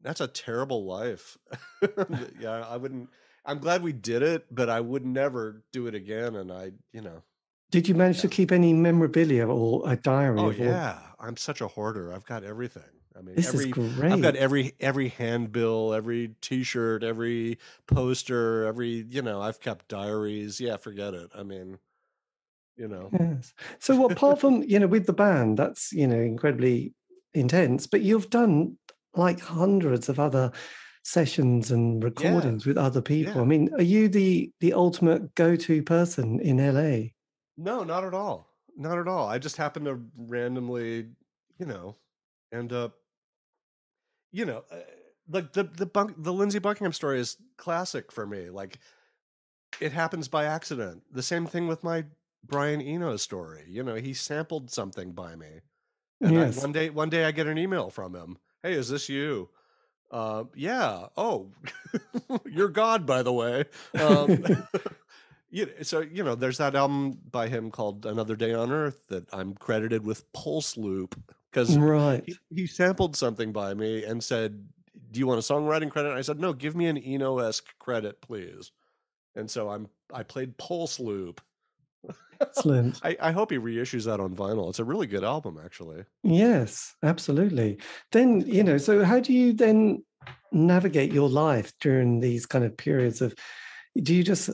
that's a terrible life. yeah, I wouldn't. I'm glad we did it, but I would never do it again. And I, you know. Did you manage yeah. to keep any memorabilia or a diary? Oh yeah, I'm such a hoarder. I've got everything. I mean, this every, is great. I've got every every handbill, every T-shirt, every poster, every you know. I've kept diaries. Yeah, forget it. I mean, you know. Yes. So what apart from you know with the band, that's you know incredibly intense. But you've done like hundreds of other sessions and recordings yeah. with other people. Yeah. I mean, are you the the ultimate go-to person in LA? No, not at all. Not at all. I just happen to randomly, you know, end up you know, uh, like the the bunk, the Lindsey Buckingham story is classic for me. Like it happens by accident. The same thing with my Brian Eno story. You know, he sampled something by me. And yes. I, one day one day I get an email from him hey, is this you? Uh, yeah. Oh, you're God, by the way. Um, you, so you know, there's that album by him called "Another Day on Earth" that I'm credited with Pulse Loop because right. he, he, sampled something by me and said, "Do you want a songwriting credit?" I said, "No, give me an Eno esque credit, please." And so I'm I played Pulse Loop Excellent. I, I, hope he reissues that on vinyl. It's a really good album, actually. Yes, absolutely. Then, you know, so how do you then navigate your life during these kind of periods of, do you just,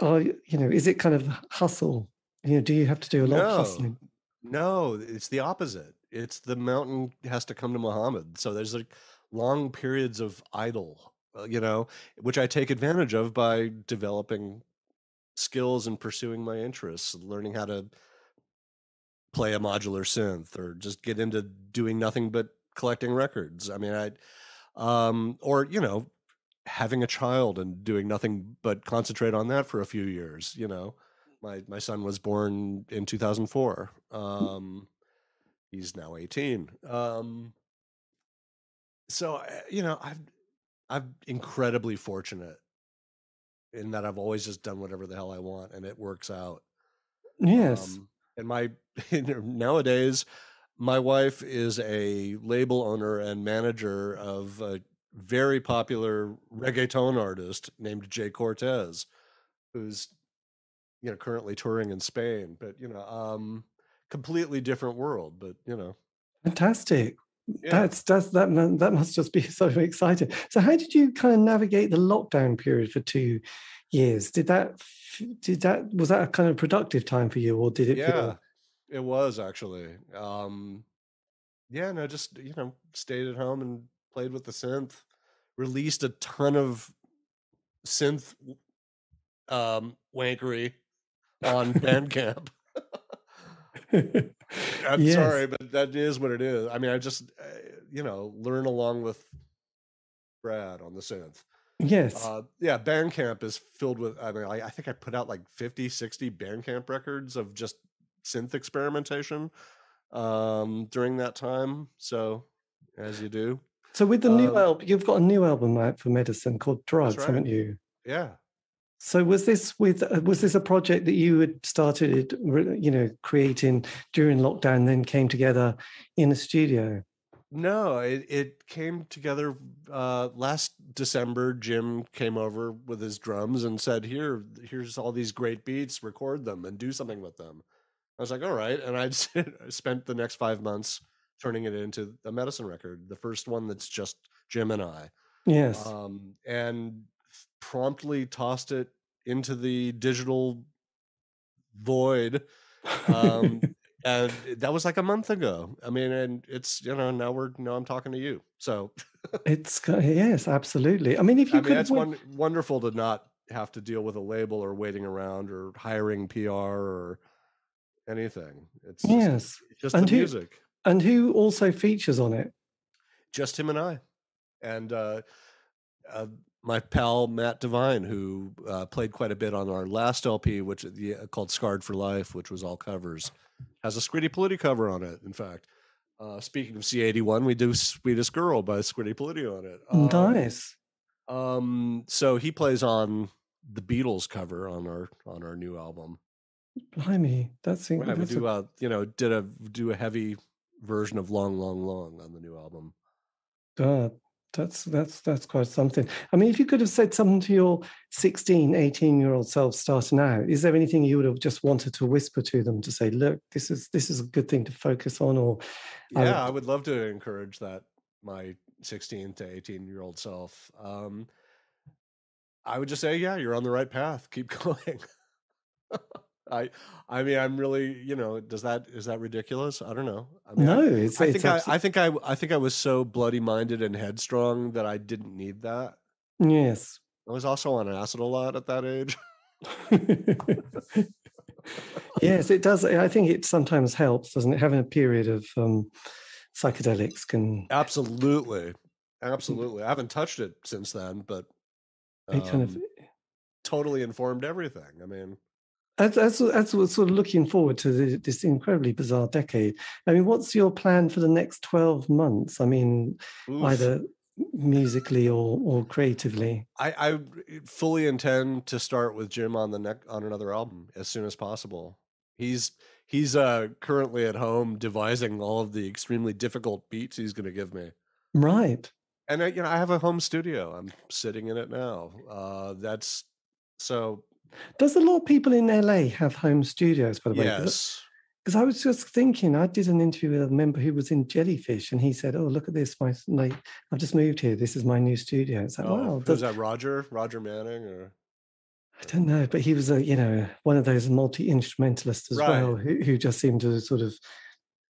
are, you know, is it kind of hustle? You know, do you have to do a lot no, of hustling? No, it's the opposite. It's the mountain has to come to Muhammad. So there's like long periods of idle, uh, you know, which I take advantage of by developing skills and pursuing my interests, learning how to play a modular synth or just get into doing nothing but collecting records. I mean, I, um, or, you know, having a child and doing nothing but concentrate on that for a few years, you know. My my son was born in 2004. Um, he's now 18. Um, so eh, you know, I've I'm incredibly fortunate in that I've always just done whatever the hell I want and it works out. Yes. Um, and my nowadays, my wife is a label owner and manager of a very popular reggaeton artist named Jay Cortez, who's you know currently touring in Spain. But you know, um, completely different world. But you know, fantastic. Yeah. That's that's that that must just be so exciting. So, how did you kind of navigate the lockdown period for two years? Did that did that was that a kind of productive time for you, or did it? Yeah, feel... it was actually. Um, yeah, no, just you know, stayed at home and played with the synth. Released a ton of synth um wankery on Bandcamp. I'm yes. sorry, but that is what it is. I mean, I just, uh, you know, learn along with Brad on the synth. Yes. Uh, yeah, Bandcamp is filled with, I mean, I, I, think I put out like 50, 60 Bandcamp records of just synth experimentation um, during that time. So, as you do. So, with the um, new album, you've got a new album out for Medicine called Drugs, right. haven't you? Yeah. So was this with uh, was this a project that you had started, you know, creating during lockdown, then came together in a studio? No, it, it came together uh, last December. Jim came over with his drums and said, "Here, here's all these great beats. Record them and do something with them." I was like, "All right," and I spent the next five months turning it into a medicine record, the first one that's just Jim and I. Yes, um, and promptly tossed it into the digital void. Um, and that was like a month ago. I mean, and it's you know now we're now I'm talking to you. So it's yes, absolutely. I mean, if you I could, mean, it's one, wonderful to not have to deal with a label or waiting around or hiring PR or anything. It's just, yes, just and the who, music. And who also features on it? Just him and I, and uh, uh, my pal Matt Devine, who uh, played quite a bit on our last LP, which uh, called "Scarred for Life," which was all covers, has a Scritti Politti cover on it. In fact, uh, speaking of C81, we do "Sweetest Girl" by Scritti Politti on it. Um, nice. Um, so he plays on the Beatles cover on our on our new album. Blimey, that's right. That's we do a, you know did a do a heavy version of "Long, Long, Long" on the new album. God, that's that's that's quite something. I mean, if you could have said something to your 16, 18 year old self starting out, is there anything you would have just wanted to whisper to them to say, look, this is this is a good thing to focus on? Or yeah, I would, I would love to encourage that my 16 to 18 year old self. Um, I would just say, yeah, you're on the right path. Keep going. I, I mean, I'm really, you know, does that is that ridiculous? I don't know. I mean, no, I, it's. I it's think I, I think I, I think I was so bloody minded and headstrong that I didn't need that. Yes, I was also on acid a lot at that age. yes, it does. I think it sometimes helps, doesn't it? Having a period of um, psychedelics can absolutely, absolutely. I haven't touched it since then, but um, it kind of totally informed everything. I mean, as, as, as we're sort of looking forward to the, this incredibly bizarre decade, I mean, what's your plan for the next 12 months? I mean, Oof. either musically or, or creatively? I, I fully intend to start with Jim on the neck on another album as soon as possible. He's he's uh, currently at home devising all of the extremely difficult beats he's going to give me. Right. And I, you know, I have a home studio. I'm sitting in it now. Uh, that's so does a lot of people in LA have home studios, by the way? Yes. Because I was just thinking, I did an interview with a member who was in Jellyfish, and he said, "Oh, look at this! My, my I've just moved here. This is my new studio." It's like, oh, wow. Was that Roger? Roger Manning, or I don't know, but he was a you know one of those multi instrumentalists as right. well, who, who just seemed to sort of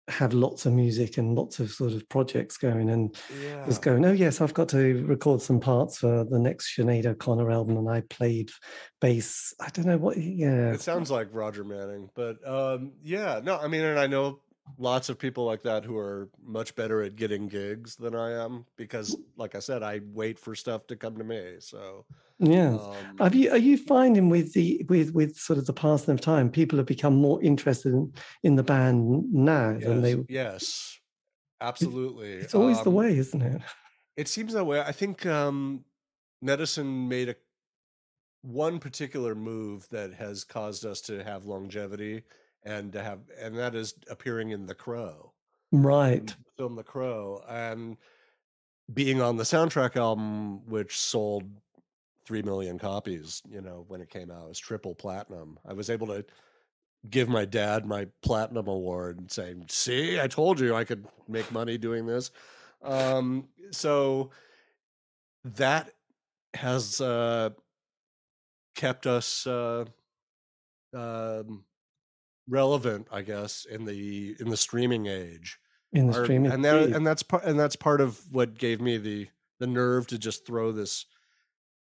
had lots of music and lots of sort of projects going and yeah. was going, oh yes, I've got to record some parts for the next Sinead O'Connor album and I played bass. I don't know what yeah. It sounds like Roger Manning, but um yeah, no, I mean and I know lots of people like that who are much better at getting gigs than I am because like I said, I wait for stuff to come to me. So yeah. Um, Have you are you finding with the with with sort of the passing of time, people have become more interested in, in the band now yes, than they Yes. Absolutely. It's always um, the way, isn't it? It seems that way. I think um medicine made a one particular move that has caused us to have longevity and to have and that is appearing in the crow Right. film The Crow, and being on the soundtrack album, which sold three million copies, you know, when it came out, it was triple platinum. I was able to give my dad my platinum award, and saying, "See, I told you I could make money doing this." Um, so that has uh, kept us uh, um, relevant, I guess, in the in the streaming age. In the Our- streaming. and that, and that's part and that's part of what gave me the the nerve to just throw this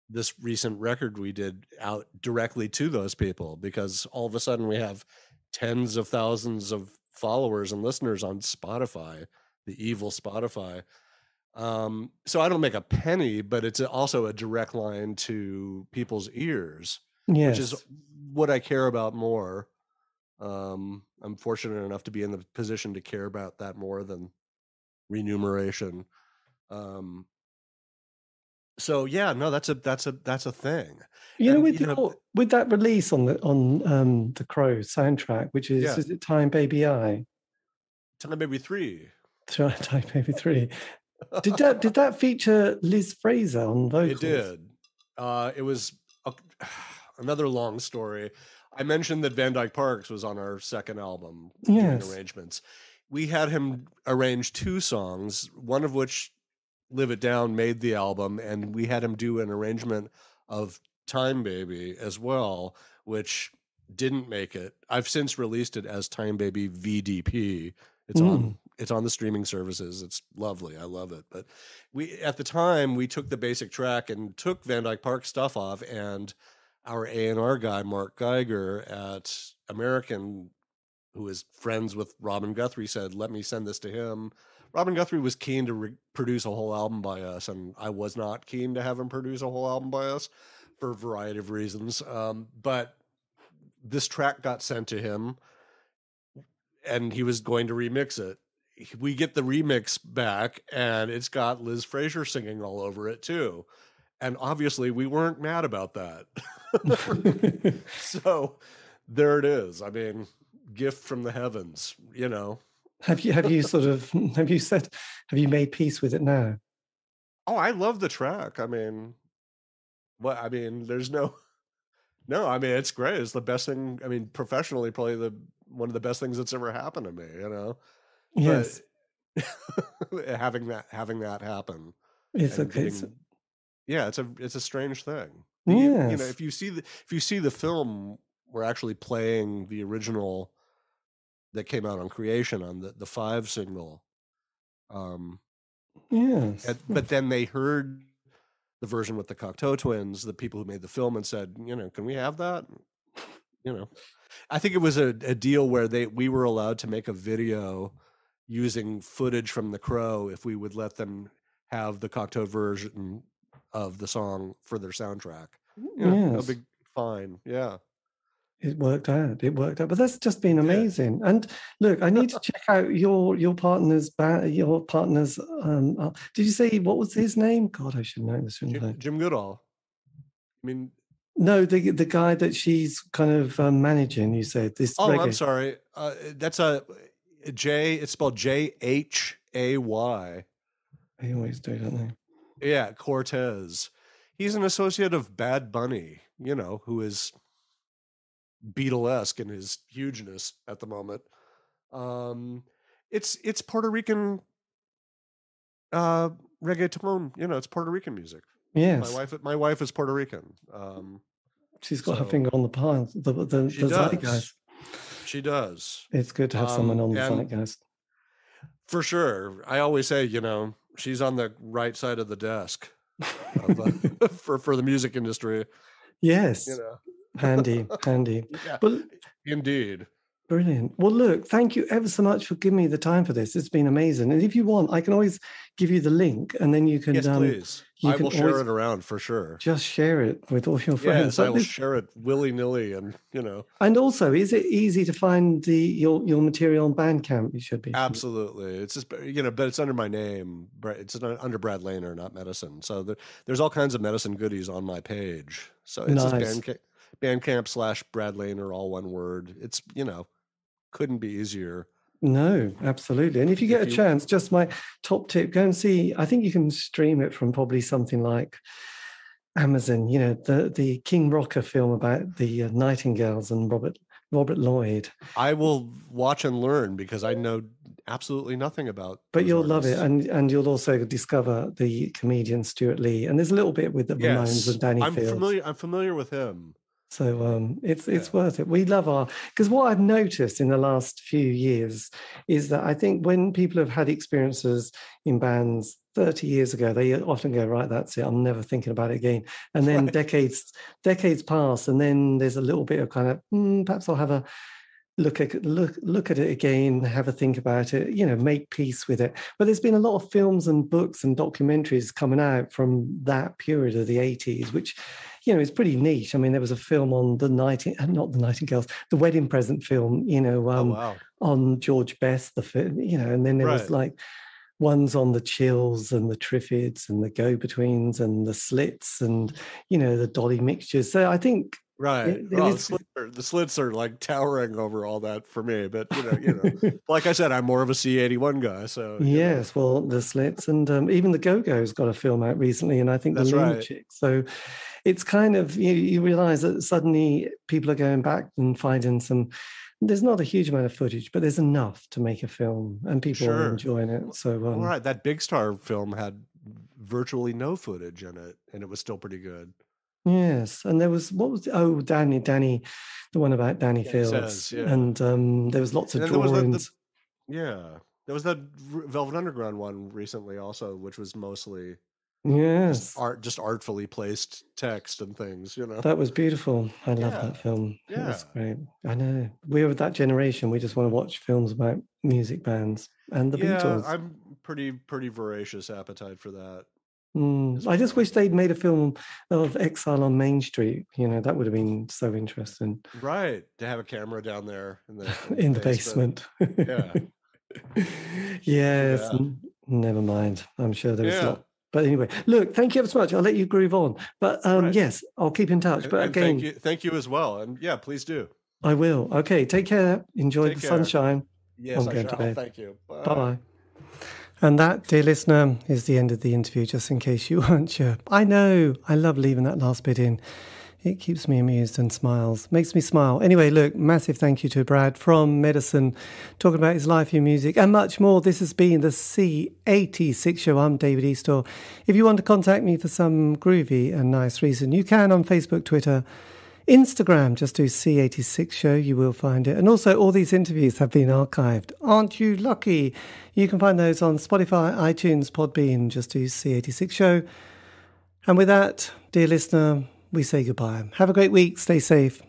this recent record we did out directly to those people because all of a sudden we have tens of thousands of followers and listeners on Spotify, the evil Spotify. Um, so I don't make a penny, but it's also a direct line to people's ears yes. which is what I care about more. Um, I'm fortunate enough to be in the position to care about that more than remuneration. Um, so yeah, no, that's a that's a that's a thing. You know, with you know- with that release on the on um the Crow soundtrack, which is Yeah. is it Time Baby I? Time Baby Three. Time Time Baby Three. Did that did that feature Liz Fraser on vocals? It did. Uh, it was a, another long story. I mentioned that Van Dyke Parks was on our second album Yes. arrangements. We had him arrange two songs, one of which Live It Down made the album, and we had him do an arrangement of Time Baby as well, which didn't make it. I've since released it as Time Baby VDP. It's on mm. it's on the streaming services. It's lovely. I love it. But we at the time we took the basic track and took Van Dyke Park stuff off and our A&R guy Marc Geiger at American who is friends with Robin Guthrie said, "Let me send this to him." Robin Guthrie was keen to re- produce a whole album by us and I was not keen to have him produce a whole album by us for a variety of reasons. Um, but this track got sent to him and he was going to remix it. We get the remix back and it's got Liz Fraser singing all over it too. And obviously we weren't mad about that. so there it is. I mean, gift from the heavens, you know. have you have you sort of have you said have you made peace with it now? Oh, I love the track. I mean, what I mean, there's no no, I mean it's great. It's the best thing. I mean, professionally, probably the one of the best things that's ever happened to me, you know. Yes, But having that having that happen. it's okay. Getting- yeah, it's a it's a strange thing. The- You know, if you see the if you see the film, we're actually playing the original that came out on Creation on the the five signal. Um, yes. and- but then they heard the version with the Cocteau twins, the people who made the film, and said, you know, can we have that? You know, I think it was a, a deal where they we were allowed to make a video using footage from The Crow if we would let them have the Cocteau version of the song for their soundtrack. No Yes. big fine. Yeah. It worked out. It worked out. But that's just been amazing. And look, I need to check out your your partner's ba- your partner's. Um, uh, did you say what was his name? God, I should know this. I? Jim, Jim Goodall. I mean, No, the the guy that she's kind of um, managing. You said this. oh, reggae. I'm sorry. Uh, that's a J. It's spelled J H A Y. They always do, don't they? Yeah, Cortez. He's an associate of Bad Bunny, you know, who is Beatlesque in his hugeness at the moment. Um, it's it's Puerto Rican uh, reggaeton. You know, it's Puerto Rican music. Yes, My wife, my wife is Puerto Rican. Um, she's got her so- finger on the pulse. The the, she the does. zeitgeist. She does It's good to have someone Um, on the zeitgeist. for sure. I always say, you know, she's on the right side of the desk of, for for the music industry. Yes, You know, handy, handy. yeah, But indeed. Brilliant. Well, look, thank you ever so much for giving me the time for this. It's been amazing. And if you want, I can always give you the link and then you can Yes, um, please. you I can will share it around for sure. just share it with all your friends. Yes, I will this- share it willy nilly, and you know, and also, is it easy to find the your your material on Bandcamp? You should be. absolutely. It's just you know, but it's under my name. It's under Brad Laner, not medicine. So there, there's all kinds of medicine goodies on my page. So it's just Nice. Bandcamp, Bandcamp slash Brad Laner, all one word. It's you know, couldn't be easier. No, absolutely. And if you get If a you- chance, just my top tip: go and see. I think you can stream it from probably something like Amazon. You know, the the King Rocker film about the uh, Nightingales and Robert Robert Lloyd. I will watch and learn because I know absolutely nothing about. But you'll love it, and and you'll also discover the comedian Stewart Lee. And there's a little bit with the Ramones and Danny I'm Fields. familiar. I'm familiar with him. So um, it's it's Yeah. worth it. We love our because what I've noticed in the last few years is that I think when people have had experiences in bands 30 years ago, they often go, right, that's it. I'm never thinking about it again. And then Right. decades decades pass, and then there's a little bit of kind of "Hmm, perhaps I'll have a look at look look at it again, have a think about it, you know, make peace with it. But there's been a lot of films and books and documentaries coming out from that period of the 80s, which you know is pretty niche. I mean, there was a film on the night, not the Nightingales, the wedding present film, you know, oh um, wow! on George Best, the film, you know, and then there was like ones on the chills and the triffids and the go betweens and the slits and you know the dolly mixtures. So I think Right. Well, the, slits are, the slits are like towering over all that for me. But you know, you know, like I said, I'm more of a C81 guy. So you know. Yes, well, the slits and um, even the Go Go's got a film out recently, and I think That's the right. Lunatics. So it's kind of you, you realize that suddenly people are going back and finding some. There's not a huge amount of footage, but there's enough to make a film, and people are enjoying it. So um, all right, that Big Star film had virtually no footage in it, and it was still pretty good. Yes, and there was what was oh Danny Danny, the one about Danny Fields, Says, yeah. and um, there was lots of And then there was the- the- drawings. Yeah, there was that Velvet Underground one recently, also, which was mostly yes, art, just artfully placed text and things. You know. That was beautiful. I love Yeah. that film. It was great. I know. We're that generation. We just want to watch films about music bands and the yeah, Beatles. I'm pretty pretty voracious appetite for that. Mm. I just wish they'd made a film of Exile on Main Street. You know, that would have been so interesting Right, to have a camera down there in the in the basement. Yeah. yes. Yeah. Never mind. I'm sure there was Yeah. lot. But anyway, look, thank you ever so much. I'll let you groove on. But um, Right. yes, I'll keep in touch. But and again, thank you, thank you as well. And yeah, please do. I will. Okay, take care. Enjoy Take the care. sunshine. Yes, I'm I going to shall. bed. Thank you. Bye bye. And that, dear listener, is the end of the interview, just in case you weren't sure. I know, I love leaving that last bit in. It keeps me amused and smiles, makes me smile. Anyway, look, massive thank you to Brad from Medicine, talking about his life in music and much more. This has been the C86 show. I'm David Eastaugh. If you want to contact me for some groovy and nice reason, you can on Facebook, Twitter, Instagram, just do C86 show, you will find it. And also, all these interviews have been archived. Aren't you lucky? You can find those on Spotify, iTunes, Podbean, just do C86 show. And with that, dear listener, we say goodbye. Have a great week, stay safe.